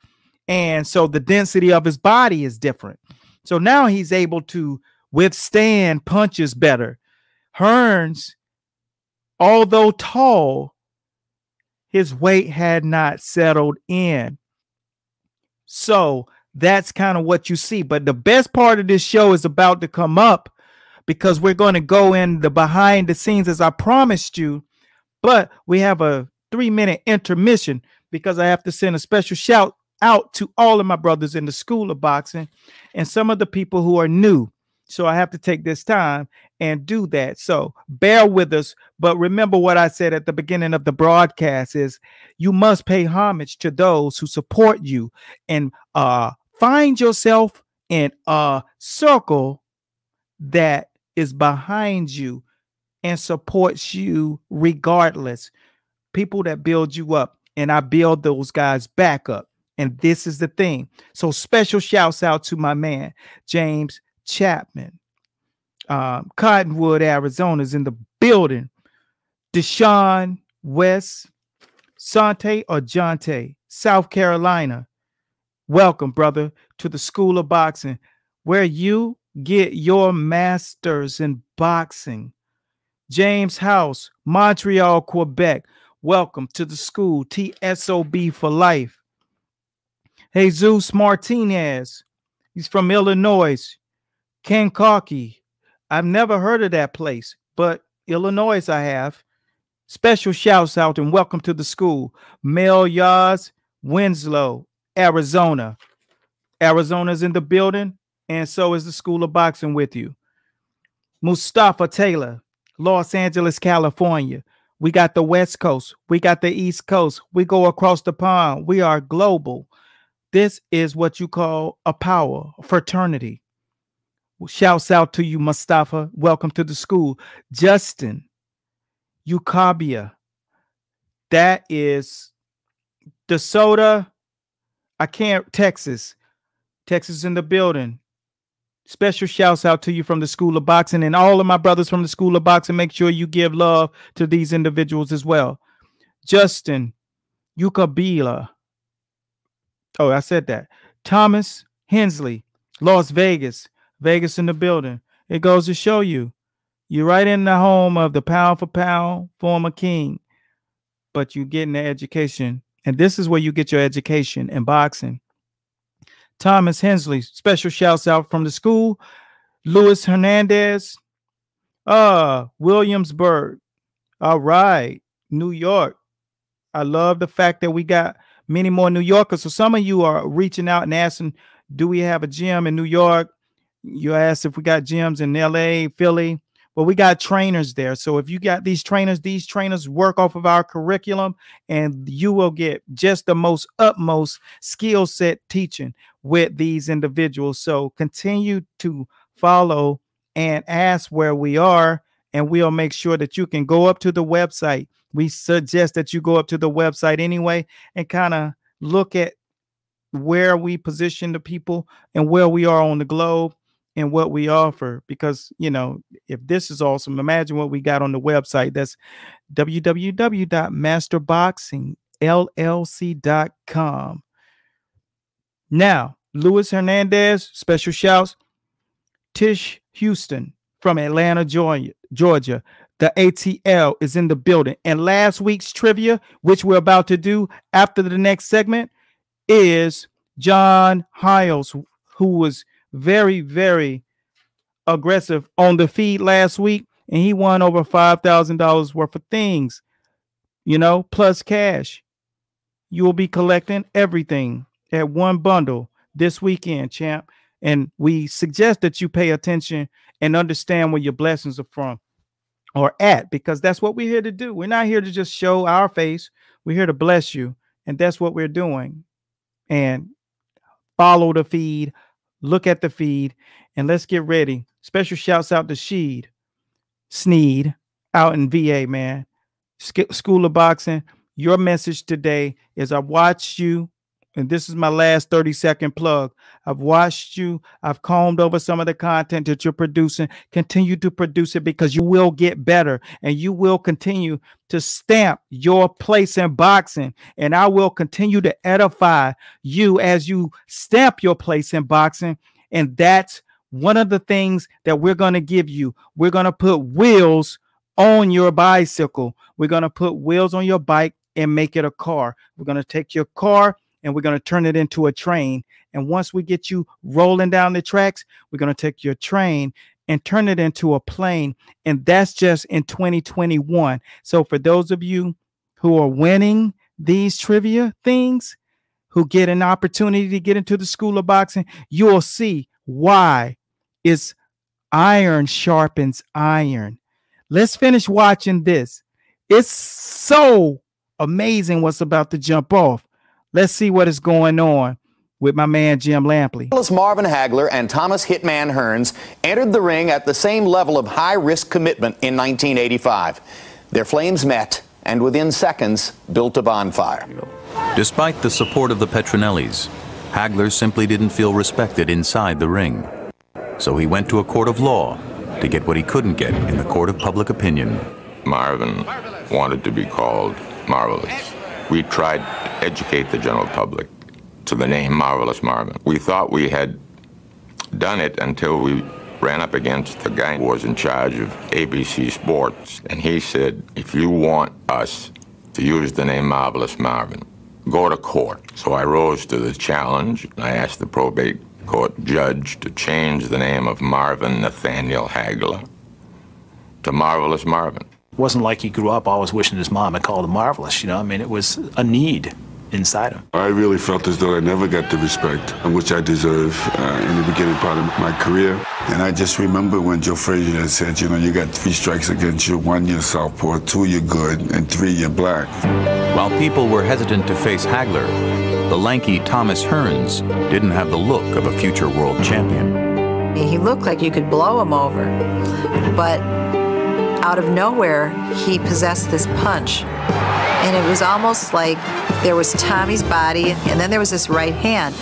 and so the density of his body is different. So now he's able to withstand punches better. Hearns, although tall, his weight had not settled in. So that's kind of what you see. But the best part of this show is about to come up because we're going to go in the behind the scenes as I promised you. But we have a three minute intermission because I have to send a special shout out to all of my brothers in the school of boxing and some of the people who are new. So I have to take this time and do that. So bear with us. But remember what I said at the beginning of the broadcast is you must pay homage to those who support you and uh find yourself in a circle that is behind you and supports you regardless. People that build you up, and I build those guys back up. And this is the thing. So special shouts out to my man, James Chapman. Um, Cottonwood, Arizona is in the building. Deshaun West, Sante or Jonte, South Carolina. Welcome, brother, to the School of Boxing, where you get your masters in boxing. James House, Montreal, Quebec. Welcome to the school, TSOB for life. Jesus Martinez, he's from Illinois. Kankakee, I've never heard of that place, but Illinois I have. Special shouts out and welcome to the school. Mel Yaz, Winslow, Arizona. Arizona's in the building and so is the School of Boxing with you. Mustafa Taylor, Los Angeles, California. We got the West Coast, we got the East Coast, we go across the pond. We are global. This is what you call a power, fraternity. Shouts out to you, Mustafa. Welcome to the school. Justin, Ukabia. That is DeSoto. I can't, Texas. Texas in the building. Special shouts out to you from the School of Boxing and all of my brothers from the School of Boxing. Make sure you give love to these individuals as well. Justin Ukabila. Oh, I said that. Thomas Hensley, Las Vegas. Vegas in the building. It goes to show you you're right in the home of the pound for pound former king, but you're getting the education. And this is where you get your education in boxing. Thomas Hensley. Special shouts out from the school. Luis Hernandez. Uh, Williamsburg. All right. New York. I love the fact that we got many more New Yorkers. So some of you are reaching out and asking, do we have a gym in New York? You asked if we got gyms in LA, Philly. Well, we got trainers there. So if you got these trainers, these trainers work off of our curriculum and you will get just the most utmost skill set teaching with these individuals. So continue to follow and ask where we are, and we'll make sure that you can go up to the website. We suggest that you go up to the website anyway and kind of look at where we position the people and where we are on the globe and what we offer because you know if this is awesome imagine what we got on the website that's www.masterboxingllc.com now luis hernandez special shouts tish houston from atlanta georgia georgia. The atl is in the building. And last week's trivia which we're about to do after the next segment is john hiles who was very, very aggressive on the feed last week, and he won over five thousand dollars worth of things, you know, plus cash. You will be collecting everything at one bundle this weekend, champ. And we suggest that you pay attention and understand where your blessings are from or at, because that's what we're here to do. We're not here to just show our face. We're here to bless you. And that's what we're doing. And follow the feed, look at the feed, and let's get ready. Special shouts out to Sheed, Sneed out in VA, man. School of Boxing. Your message today is I watched you and this is my last 30 second plug. I've watched you, I've combed over some of the content that you're producing. Continue to produce it because you will get better and you will continue to stamp your place in boxing. And I will continue to edify you as you stamp your place in boxing. And that's one of the things that we're going to give you. We're going to put wheels on your bicycle. We're going to put wheels on your bike and make it a car. We're going to take your car and we're going to turn it into a train. And once we get you rolling down the tracks, we're going to take your train and turn it into a plane. And that's just in 2021. So for those of you who are winning these trivia things, who get an opportunity to get into the school of boxing, you'll see why it's iron sharpens iron. Let's finish watching this. It's so amazing what's about to jump off. Let's see what is going on with my man Jim Lampley. Marvin Hagler and Thomas Hitman Hearns entered the ring at the same level of high risk commitment in 1985. Their flames met and within seconds built a bonfire. Despite the support of the Petronellis, Hagler simply didn't feel respected inside the ring. So he went to a court of law to get what he couldn't get in the court of public opinion. Marvin wanted to be called Marvelous. We tried to educate the general public to the name Marvelous Marvin. We thought we had done it until we ran up against the guy who was in charge of ABC Sports, and he said, if you want us to use the name Marvelous Marvin, go to court. So I rose to the challenge. I asked the probate court judge to change the name of Marvin Nathaniel Hagler to Marvelous Marvin. It wasn't like he grew up always wishing his mom had called him marvelous, you know. I mean, it was a need inside him. I really felt as though I never got the respect which I deserve uh, in the beginning part of my career. And I just remember when Joe Frazier said, you know, you got three strikes against you, one you're southpaw, two you're good, and three you're black. While people were hesitant to face Hagler, the lanky Thomas Hearns didn't have the look of a future world champion. He looked like you could blow him over, but out of nowhere, he possessed this punch. And it was almost like there was Tommy's body, and then there was this right hand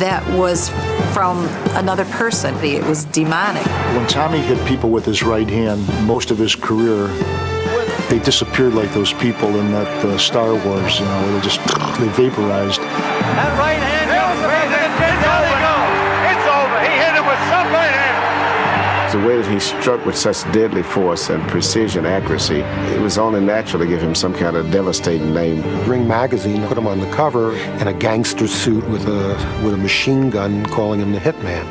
that was from another person. It was demonic. When Tommy hit people with his right hand, most of his career, they disappeared like those people in that uh, Star Wars, you know, they just, they vaporized. That right hand The way that he struck with such deadly force and precision accuracy, it was only natural to give him some kind of devastating name. Ring magazine put him on the cover in a gangster suit with a with a machine gun, calling him the Hitman.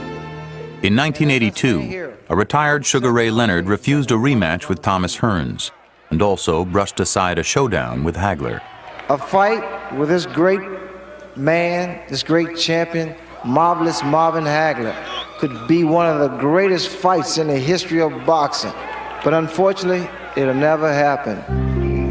In 1982, a retired Sugar Ray Leonard refused a rematch with Thomas Hearns and also brushed aside a showdown with Hagler. A fight with this great man, this great champion, marvelous Marvin Hagler could be one of the greatest fights in the history of boxing. But unfortunately, it'll never happen.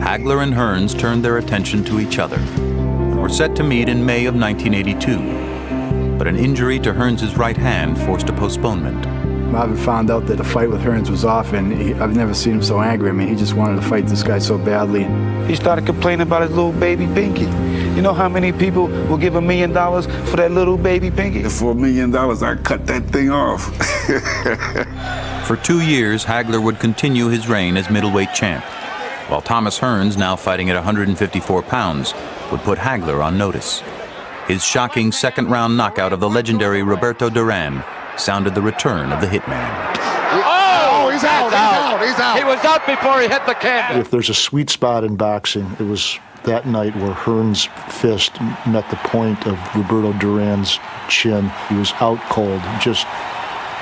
Hagler and Hearns turned their attention to each other and were set to meet in May of 1982. But an injury to Hearns' right hand forced a postponement. Marvin found out that the fight with Hearns was off, and he, I've never seen him so angry. I mean, he just wanted to fight this guy so badly. He started complaining about his little baby Pinky. You know how many people will give a million dollars for that little baby Pinky? For a million dollars, I cut that thing off. For two years, Hagler would continue his reign as middleweight champ, while Thomas Hearns, now fighting at 154 pounds, would put Hagler on notice. His shocking second round knockout of the legendary Roberto Duran sounded the return of the hitman. Oh, oh he's out, he's out, he's out. He was out before he hit the canvas. If there's a sweet spot in boxing, it was that night where Hearns' fist met the point of Roberto Duran's chin. He was out cold, just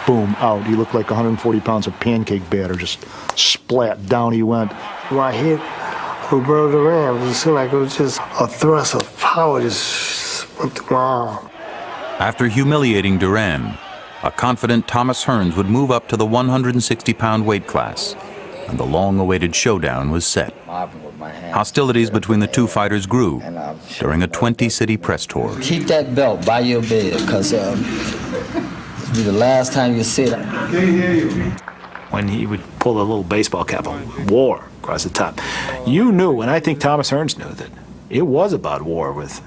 boom, out. He looked like 140 pounds of pancake batter, just splat, down he went. When I hit Roberto Duran, it seemed like it was just a thrust of power just went through my arm. After humiliating Duran, a confident Thomas Hearns would move up to the 160 pound weight class, and the long awaited showdown was set. Hostilities between the two fighters grew during a 20 city press tour. Keep that belt by your bed because um, it'll be the last time you see it. When he would pull a little baseball cap on, war across the top. You knew, and I think Thomas Hearns knew, that it was about war with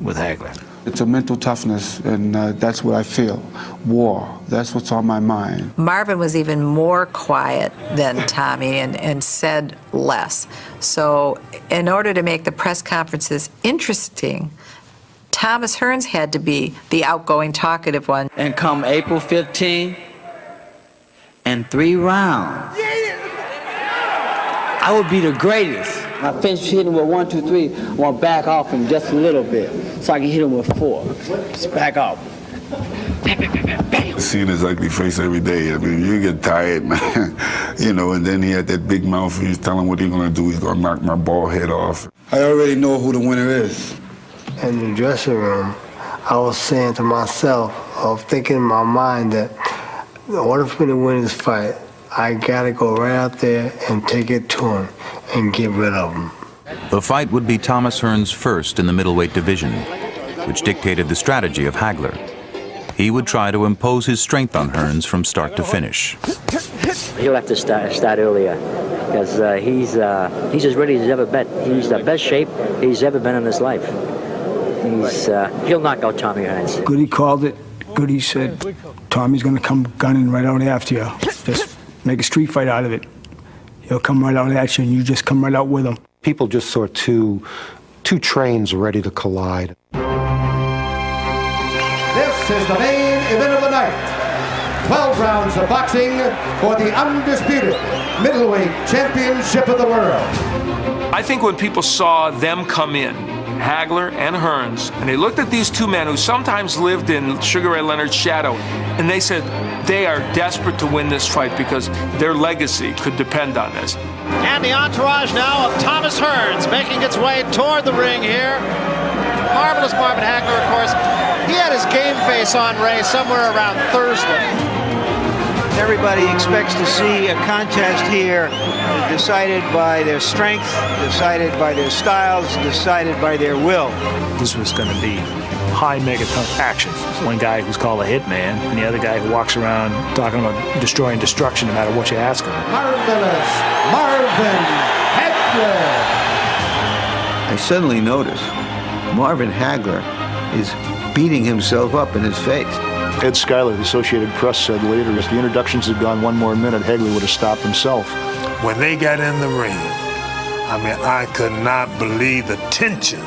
with Hagler. It's a mental toughness, and uh, that's what I feel. War, that's what's on my mind. Marvin was even more quiet than Tommy and, and said less. So, in order to make the press conferences interesting, Thomas Hearns had to be the outgoing, talkative one. And come April 15, and three rounds, I would be the greatest. I finish hitting with one, two, three. I want to back off him just a little bit so I can hit him with four. Just back off. Seeing his ugly face every day, I mean, you get tired, man. you know, and then he had that big mouth and he's telling what he's gonna do. He's gonna knock my ball head off. I already know who the winner is. In the dressing room, I was saying to myself, of thinking in my mind that in order for me to win this fight, I gotta go right out there and take it to him and get rid of him. The fight would be Thomas Hearns' first in the middleweight division, which dictated the strategy of Hagler. He would try to impose his strength on Hearns from start to finish. He'll have to start, start earlier because uh, he's uh, he's as ready as he's ever been. He's the best shape he's ever been in his life. He's uh, he'll knock out Tommy Hearns. Goody called it. Goody said, Tommy's going to come gunning right out after you. Just make a street fight out of it. He'll come right out at you, and you just come right out with him. People just saw two, two trains ready to collide. This is the main event of the night. 12 rounds of boxing for the undisputed middleweight championship of the world. I think when people saw them come in, Hagler and Hearns, and they looked at these two men who sometimes lived in Sugar Ray Leonard's shadow, and they said they are desperate to win this fight because their legacy could depend on this. And the entourage now of Thomas Hearns making its way toward the ring here. Marvelous Marvin Hagler, of course. He had his game face on, Ray, somewhere around Thursday. Everybody expects to see a contest here decided by their strength, decided by their styles, decided by their will. This was going to be high megaton action. One guy who's called a hitman, and the other guy who walks around talking about destroying destruction no matter what you ask him. Marvelous Marvin Hagler. I suddenly notice Marvin Hagler is beating himself up in his face. Ed Schuyler, the Associated Press, said later if the introductions had gone one more minute, Hagler would have stopped himself. When they got in the ring, I mean, I could not believe the tension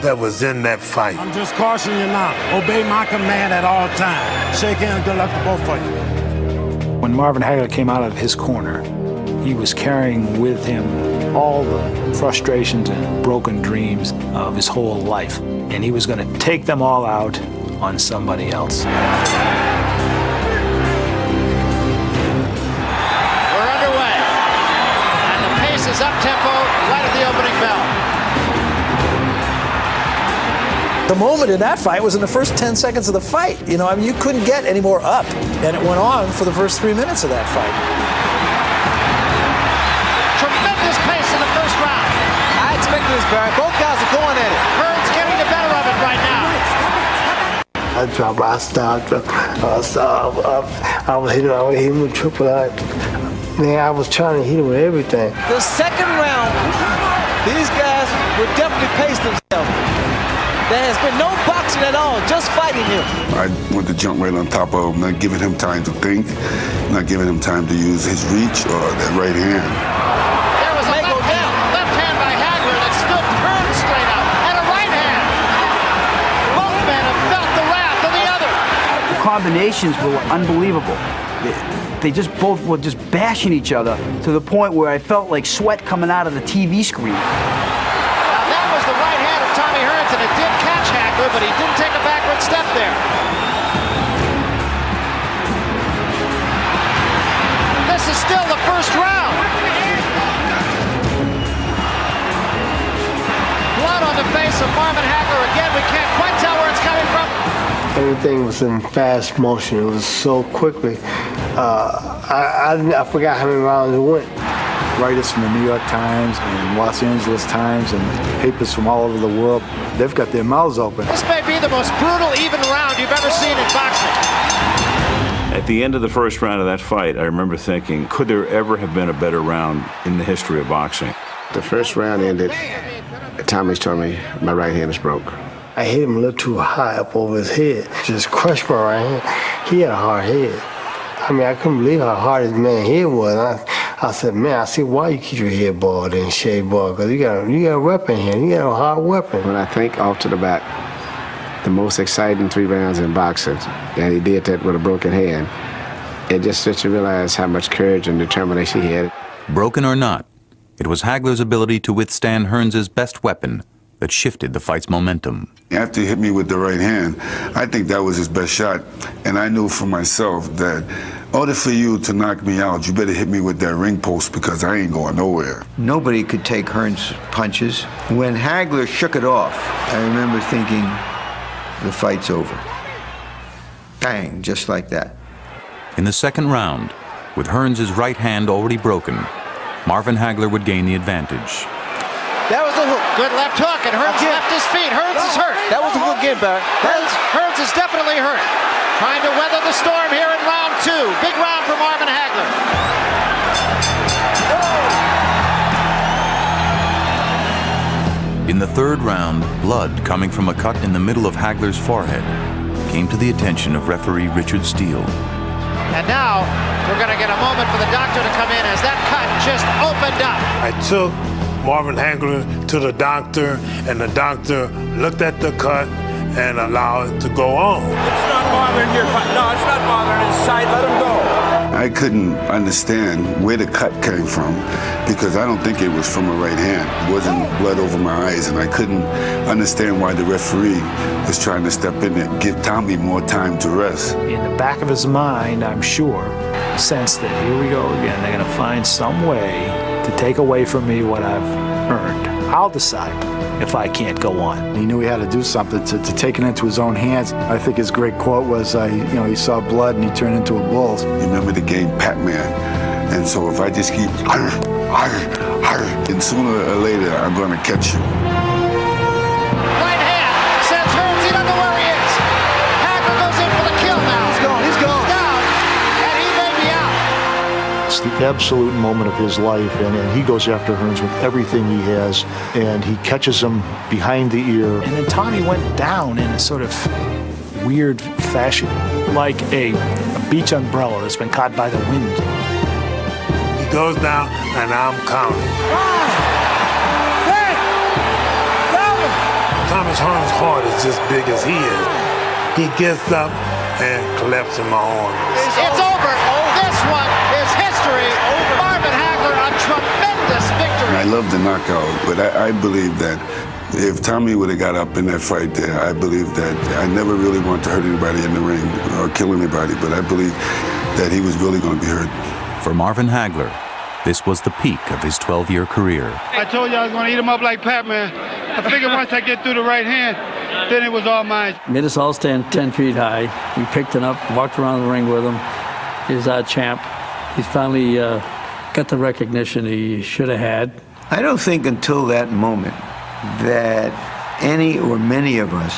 that was in that fight. I'm just cautioning you now. Obey my command at all times. Shake hands. Good luck to both of you. When Marvin Hagler came out of his corner, he was carrying with him all the frustrations and broken dreams of his whole life. And he was going to take them all out on somebody else. We're underway. And the pace is up tempo right at the opening bell. The moment in that fight was in the first 10 seconds of the fight. You know, I mean, you couldn't get any more up. And it went on for the first three minutes of that fight. Tremendous pace in the first round. I expected this, Barry. Both guys are going at it. Hearns getting the better of it right now. I dropped, I stopped, I stopped, I, I was hitting, I was hitting with triple I, man, I was trying to hit him with everything. The second round, these guys would definitely pace themselves. There has been no boxing at all, just fighting him. I went to jump right on top of him, not giving him time to think, not giving him time to use his reach or that right hand. Combinations were unbelievable. They, just both were just bashing each other to the point where I felt like sweat coming out of the TV screen. Now that was the right hand of Tommy Hearns, and it did catch Hagler, but he didn't take a backward step there. This is still the first round. Blood on the face of Marvin Hagler again. We can't quite tell Everything was in fast motion. It was so quickly. Uh, I, I, I forgot how many rounds it went. Writers from the New York Times and Los Angeles Times and papers from all over the world, they've got their mouths open. This may be the most brutal, even round you've ever seen in boxing. At the end of the first round of that fight, I remember thinking, could there ever have been a better round in the history of boxing? The first round ended. Tommy's told me my right hand is broke. I hit him a little too high up over his head. Just crushed my right hand. He had a hard head. I mean, I couldn't believe how hard his man head was. I, I said, man, I see why you keep your head bald and shaved bald, because you got, you got a weapon here. You got a hard weapon. When I think off to the back, the most exciting three rounds in boxing, and he did that with a broken hand, it just lets you realize how much courage and determination he had. Broken or not, it was Hagler's ability to withstand Hearns's best weapon that shifted the fight's momentum. After he hit me with the right hand, I think that was his best shot. And I knew for myself that in order for you to knock me out, you better hit me with that ring post because I ain't going nowhere. Nobody could take Hearns' punches. When Hagler shook it off, I remember thinking, the fight's over. Bang, just like that. In the second round, with Hearns' right hand already broken, Marvin Hagler would gain the advantage. That was a hook. Good left hook, and Hearns Again. left his feet. Hearns is hurt. That was a hook again, Barry. Hearns, Hearns is definitely hurt. Trying to weather the storm here in round two. Big round for Marvin Hagler. In the third round, blood coming from a cut in the middle of Hagler's forehead came to the attention of referee Richard Steele. And now we're going to get a moment for the doctor to come in as that cut just opened up. I took Marvin Hagler to the doctor, and the doctor looked at the cut and allowed it to go on. It's not bothering your No, it's not bothering his side. Let him go. I couldn't understand where the cut came from because I don't think it was from a right hand. It wasn't blood over my eyes, and I couldn't understand why the referee was trying to step in and give Tommy more time to rest. In the back of his mind, I'm sure, sensed that here we go again. They're going to find some way to take away from me what I've earned. I'll decide if I can't go on. He knew he had to do something to, to take it into his own hands. I think his great quote was, uh, you know, he saw blood and he turned into a bull. Remember the game Pac-Man? And so if I just keep, and sooner or later I'm going to catch you. It's the absolute moment of his life, and, and he goes after Hearns with everything he has, and he catches him behind the ear. And then Tommy went down in a sort of weird fashion, like a, a beach umbrella that's been caught by the wind. He goes down, and I'm counting. Thomas Hearns' heart is just big as he is. He gets up and claps in my arm. It's over. This one is history. Marvin Hagler, a tremendous victory. I love the knockout, but I, I believe that if Tommy would have got up in that fight there, I believe that I never really want to hurt anybody in the ring or kill anybody, but I believe that he was really going to be hurt. For Marvin Hagler, this was the peak of his 12 year career. I told you I was going to eat him up like Pac-Man. I figured once I get through the right hand, then it was all mine. Made us all stand 10 feet high. We picked him up, walked around the ring with him. He's our champ. He's finally uh, got the recognition he should have had. I don't think until that moment that any or many of us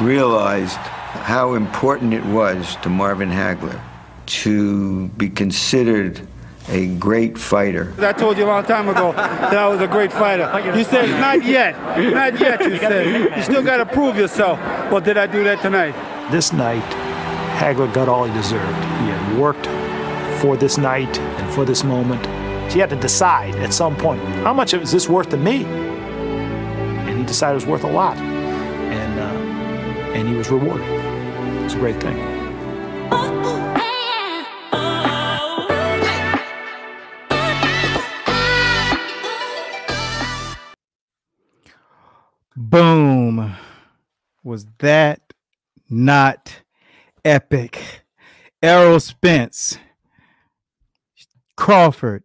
realized how important it was to Marvin Hagler to be considered a great fighter. I told you a long time ago that I was a great fighter. You said, not yet. Not yet, you said. You still got to prove yourself. Well, did I do that tonight? This night, Hagler got all he deserved. He had worked for this night and for this moment. He had to decide at some point, how much is this worth to me? And he decided it was worth a lot. And, uh, and he was rewarded. It's a great thing. Boom. Was that not epic? Errol Spence, Crawford,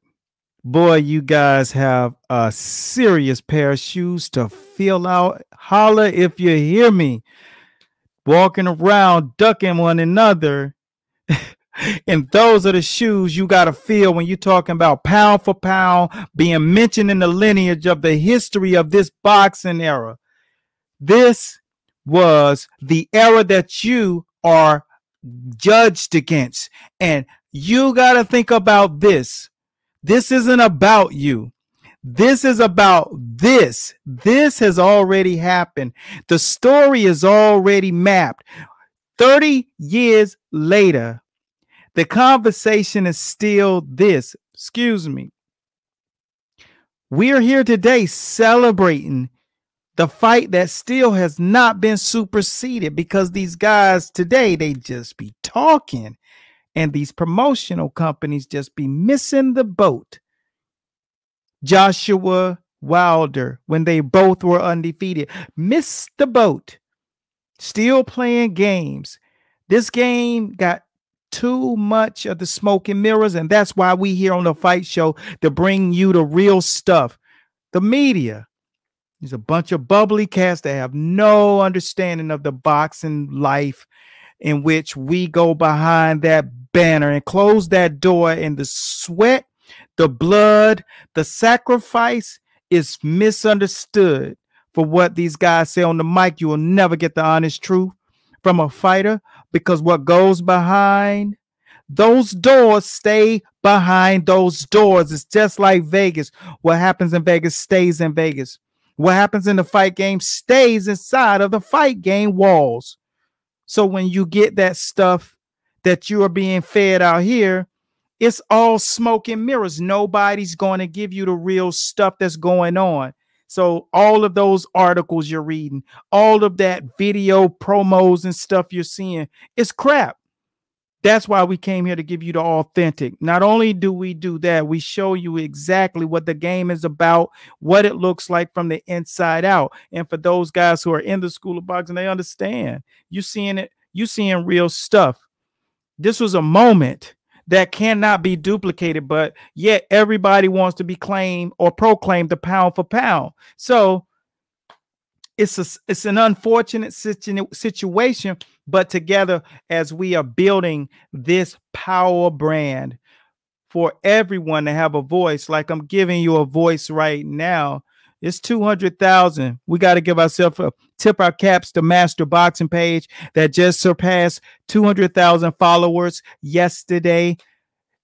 boy, you guys have a serious pair of shoes to fill out. Holla if you hear me. Walking around, ducking one another. and those are the shoes you got to feel when you're talking about pound for pound being mentioned in the lineage of the history of this boxing era. This was the era that you are judged against. And you got to think about this. This isn't about you. This is about this. This has already happened. The story is already mapped. 30 years later, the conversation is still this. Excuse me. We are here today celebrating the fight that still has not been superseded because these guys today, they just be talking and these promotional companies just be missing the boat. Joshua Wilder, when they both were undefeated, missed the boat, still playing games. This game got too much of the smoke and mirrors, and that's why we here on the fight show to bring you the real stuff. The media is a bunch of bubbly cats that have no understanding of the boxing life in which we go behind that banner and close that door and the sweat the blood, the sacrifice is misunderstood for what these guys say on the mic. You will never get the honest truth from a fighter because what goes behind those doors stay behind those doors. It's just like Vegas. What happens in Vegas stays in Vegas. What happens in the fight game stays inside of the fight game walls. So when you get that stuff that you are being fed out here, it's all smoke and mirrors. Nobody's going to give you the real stuff that's going on. So all of those articles you're reading, all of that video promos and stuff you're seeing, it's crap. That's why we came here to give you the authentic. Not only do we do that, we show you exactly what the game is about, what it looks like from the inside out. And for those guys who are in the school of boxing, they understand. You seeing it, you seeing real stuff. This was a moment that cannot be duplicated, but yet everybody wants to be claimed or proclaimed the pound for pound. So it's a, it's an unfortunate situ- situation, but together as we are building this power brand for everyone to have a voice, like I'm giving you a voice right now. It's 200,000. We got to give ourselves a tip our caps to Master Boxing page that just surpassed 200,000 followers yesterday.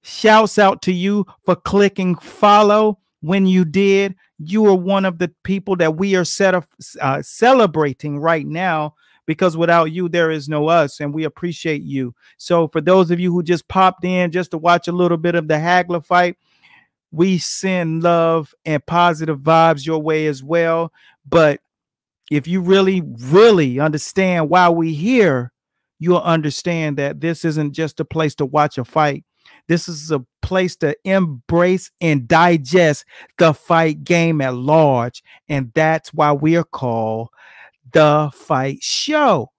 Shouts out to you for clicking follow when you did. You are one of the people that we are set of, uh, celebrating right now because without you, there is no us, and we appreciate you. So, for those of you who just popped in just to watch a little bit of the Hagler fight, we send love and positive vibes your way as well. But if you really, really understand why we're here, you'll understand that this isn't just a place to watch a fight. This is a place to embrace and digest the fight game at large. And that's why we are called the Fight Show.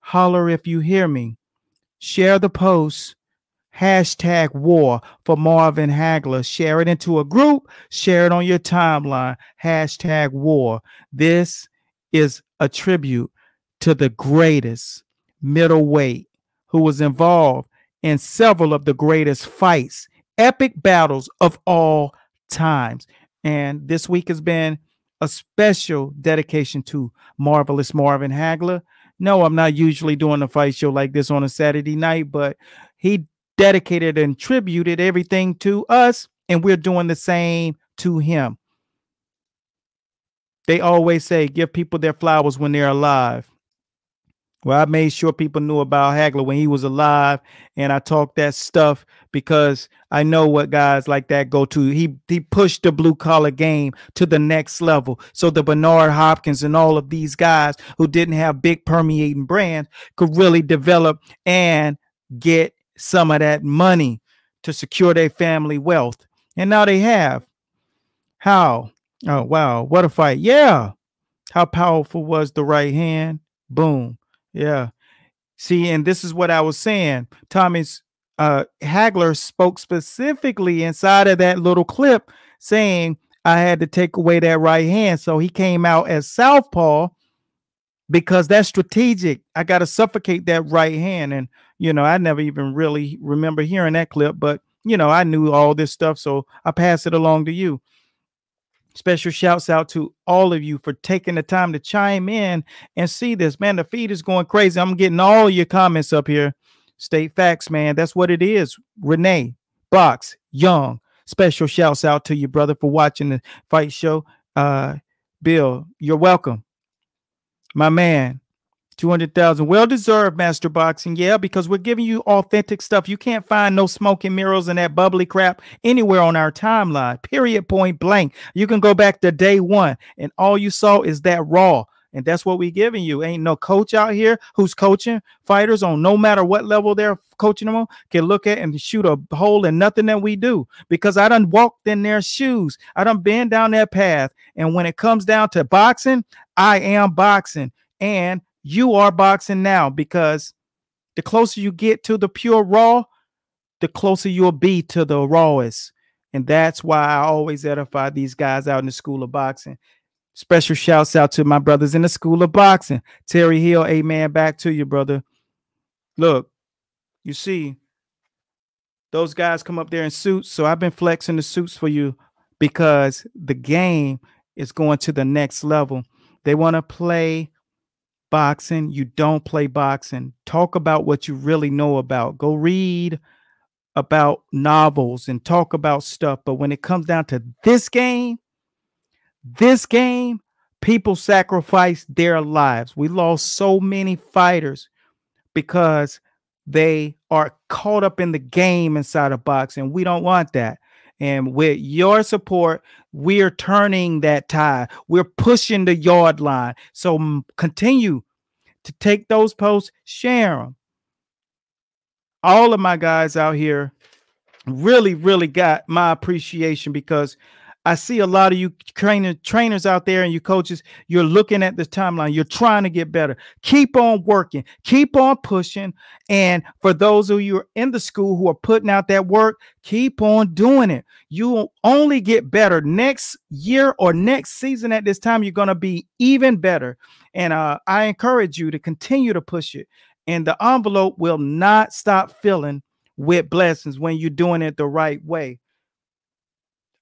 Holler if you hear me. Share the post hashtag war for Marvin Hagler. Share it into a group, share it on your timeline. Hashtag war. This is a tribute to the greatest middleweight who was involved in several of the greatest fights, epic battles of all times. And this week has been a special dedication to marvelous Marvin Hagler. No, I'm not usually doing a fight show like this on a Saturday night, but he dedicated and tributed everything to us, and we're doing the same to him. They always say, give people their flowers when they're alive. Well, I made sure people knew about Hagler when he was alive, and I talked that stuff because I know what guys like that go to. He he pushed the blue collar game to the next level. So the Bernard Hopkins and all of these guys who didn't have big permeating brands could really develop and get some of that money to secure their family wealth. And now they have. How? Oh, wow. What a fight. Yeah. How powerful was the right hand? Boom. Yeah. See, and this is what I was saying. Tommy's uh Hagler spoke specifically inside of that little clip saying I had to take away that right hand. So he came out as southpaw because that's strategic. I got to suffocate that right hand. And, you know, I never even really remember hearing that clip, but, you know, I knew all this stuff. So I pass it along to you. Special shouts out to all of you for taking the time to chime in and see this. Man, the feed is going crazy. I'm getting all your comments up here. State facts, man. That's what it is. Renee, Box, Young, Special shouts out to you, brother, for watching the fight show. Uh, Bill, you're welcome. My man, 200,000. Well deserved, Master Boxing. Yeah, because we're giving you authentic stuff. You can't find no smoking mirrors and that bubbly crap anywhere on our timeline. Period, point blank. You can go back to day one, and all you saw is that raw. And that's what we giving you. Ain't no coach out here who's coaching fighters on no matter what level they're coaching them on can look at and shoot a hole in nothing that we do. Because I done walked in their shoes. I done been down that path. And when it comes down to boxing, I am boxing. And you are boxing now because the closer you get to the pure raw, the closer you'll be to the rawest. And that's why I always edify these guys out in the school of boxing. Special shouts out to my brothers in the school of boxing. Terry Hill, amen. Back to you, brother. Look, you see, those guys come up there in suits. So I've been flexing the suits for you because the game is going to the next level. They want to play boxing, you don't play boxing. Talk about what you really know about. Go read about novels and talk about stuff. But when it comes down to this game, this game, people sacrifice their lives. We lost so many fighters because they are caught up in the game inside of boxing. We don't want that. And with your support, we're turning that tide. We're pushing the yard line. So continue to take those posts, share them. All of my guys out here really, really got my appreciation because I see a lot of you trainer, trainers out there and you coaches, you're looking at the timeline. You're trying to get better. Keep on working. Keep on pushing. And for those of you in the school who are putting out that work, keep on doing it. You will only get better next year or next season at this time. You're going to be even better. And uh, I encourage you to continue to push it. And the envelope will not stop filling with blessings when you're doing it the right way.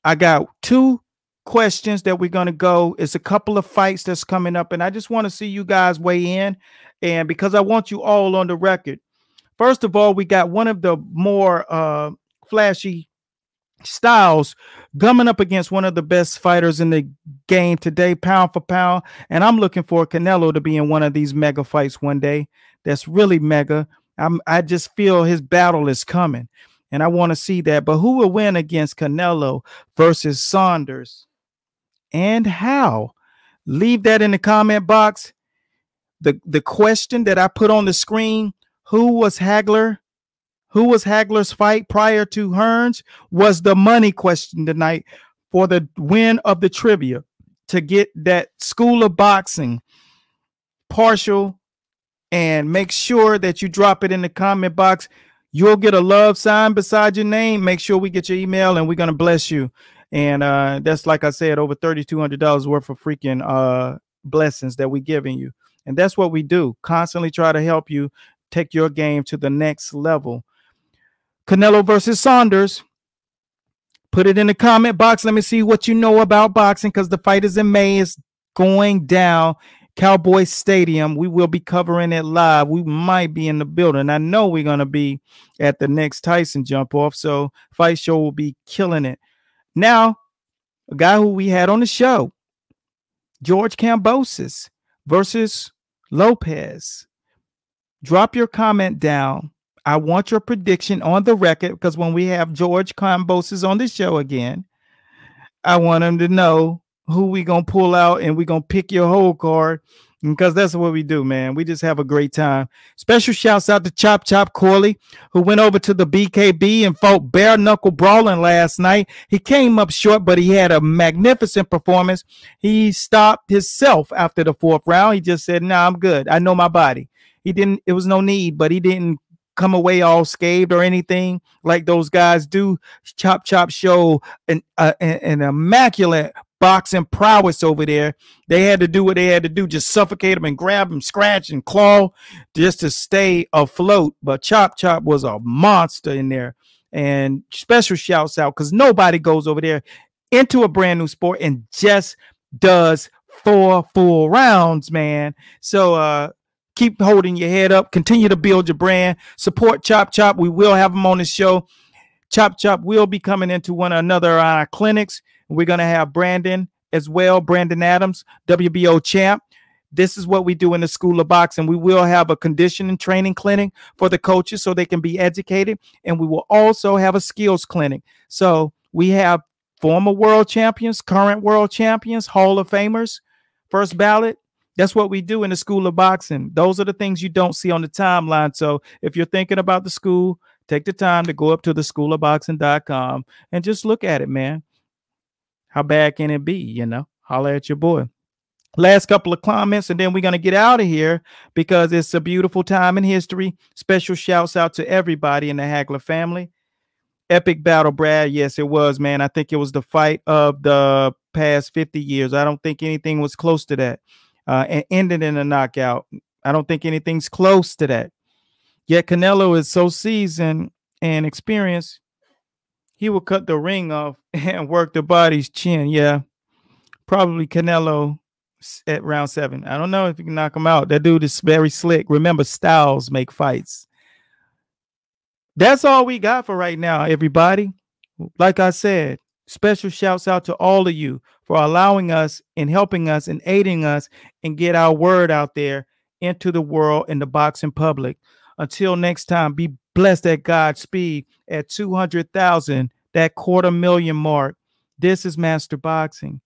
I got two questions that we're going to go. It's a couple of fights that's coming up, and I just want to see you guys weigh in. And because I want you all on the record, first of all, we got one of the more uh, flashy styles coming up against one of the best fighters in the game today, pound for pound. And I'm looking for Canelo to be in one of these mega fights one day. That's really mega. I'm, I just feel his battle is coming and I want to see that. But who will win against Canelo versus Saunders and how? Leave that in the comment box. The, the question that I put on the screen who was Hagler? Who was Hagler's fight prior to Hearns? Was the money question tonight for the win of the trivia to get that school of boxing partial and make sure that you drop it in the comment box You'll get a love sign beside your name. Make sure we get your email and we're gonna bless you. And uh, that's like I said, over thirty-two hundred dollars worth of freaking uh, blessings that we're giving you. And that's what we do. Constantly try to help you take your game to the next level. Canelo versus Saunders. Put it in the comment box. Let me see what you know about boxing because the fight is in May. It's going down. Cowboy Stadium. We will be covering it live. We might be in the building. I know we're going to be at the next Tyson jump off. So, Fight Show will be killing it. Now, a guy who we had on the show, George Kambosos versus Lopez. Drop your comment down. I want your prediction on the record because when we have George Kambosos on the show again, I want him to know who we gonna pull out and we gonna pick your whole card because that's what we do, man. We just have a great time. Special shouts out to Chop Chop Corley, who went over to the BKB and fought bare knuckle brawling last night. He came up short, but he had a magnificent performance. He stopped himself after the fourth round. He just said, "Nah, I'm good. I know my body." He didn't. It was no need, but he didn't come away all scathed or anything like those guys do. Chop Chop show an, uh, an immaculate boxing prowess over there. They had to do what they had to do, just suffocate them and grab them, scratch and claw just to stay afloat. But Chop Chop was a monster in there. And special shouts out because nobody goes over there into a brand new sport and just does four full rounds, man. So uh keep holding your head up, continue to build your brand, support Chop Chop. We will have them on the show Chop Chop will be coming into one another our clinics. We're going to have Brandon as well, Brandon Adams, WBO champ. This is what we do in the School of Boxing. We will have a conditioning training clinic for the coaches so they can be educated. And we will also have a skills clinic. So we have former world champions, current world champions, Hall of Famers, first ballot. That's what we do in the School of Boxing. Those are the things you don't see on the timeline. So if you're thinking about the school, take the time to go up to the schoolofboxing.com and just look at it, man. How bad can it be? You know, holler at your boy. Last couple of comments, and then we're going to get out of here because it's a beautiful time in history. Special shouts out to everybody in the Hagler family. Epic battle, Brad. Yes, it was, man. I think it was the fight of the past 50 years. I don't think anything was close to that. Uh, and ended in a knockout. I don't think anything's close to that. Yet Canelo is so seasoned and experienced, he will cut the ring off and work the body's chin. Yeah, probably Canelo at round seven. I don't know if you can knock him out. That dude is very slick. Remember, styles make fights. That's all we got for right now, everybody. Like I said, special shouts out to all of you for allowing us and helping us and aiding us and get our word out there into the world and the boxing public. Until next time, be blessed at God's speed at 200,000, that quarter million mark. This is Master Boxing.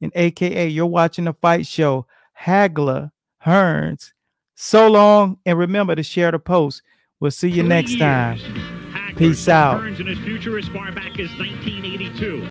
And AKA, you're watching the fight show. Hagler, Hearns. So long. And remember to share the post. We'll see you next time. Peace out. Hearns in his future as far back as 1982.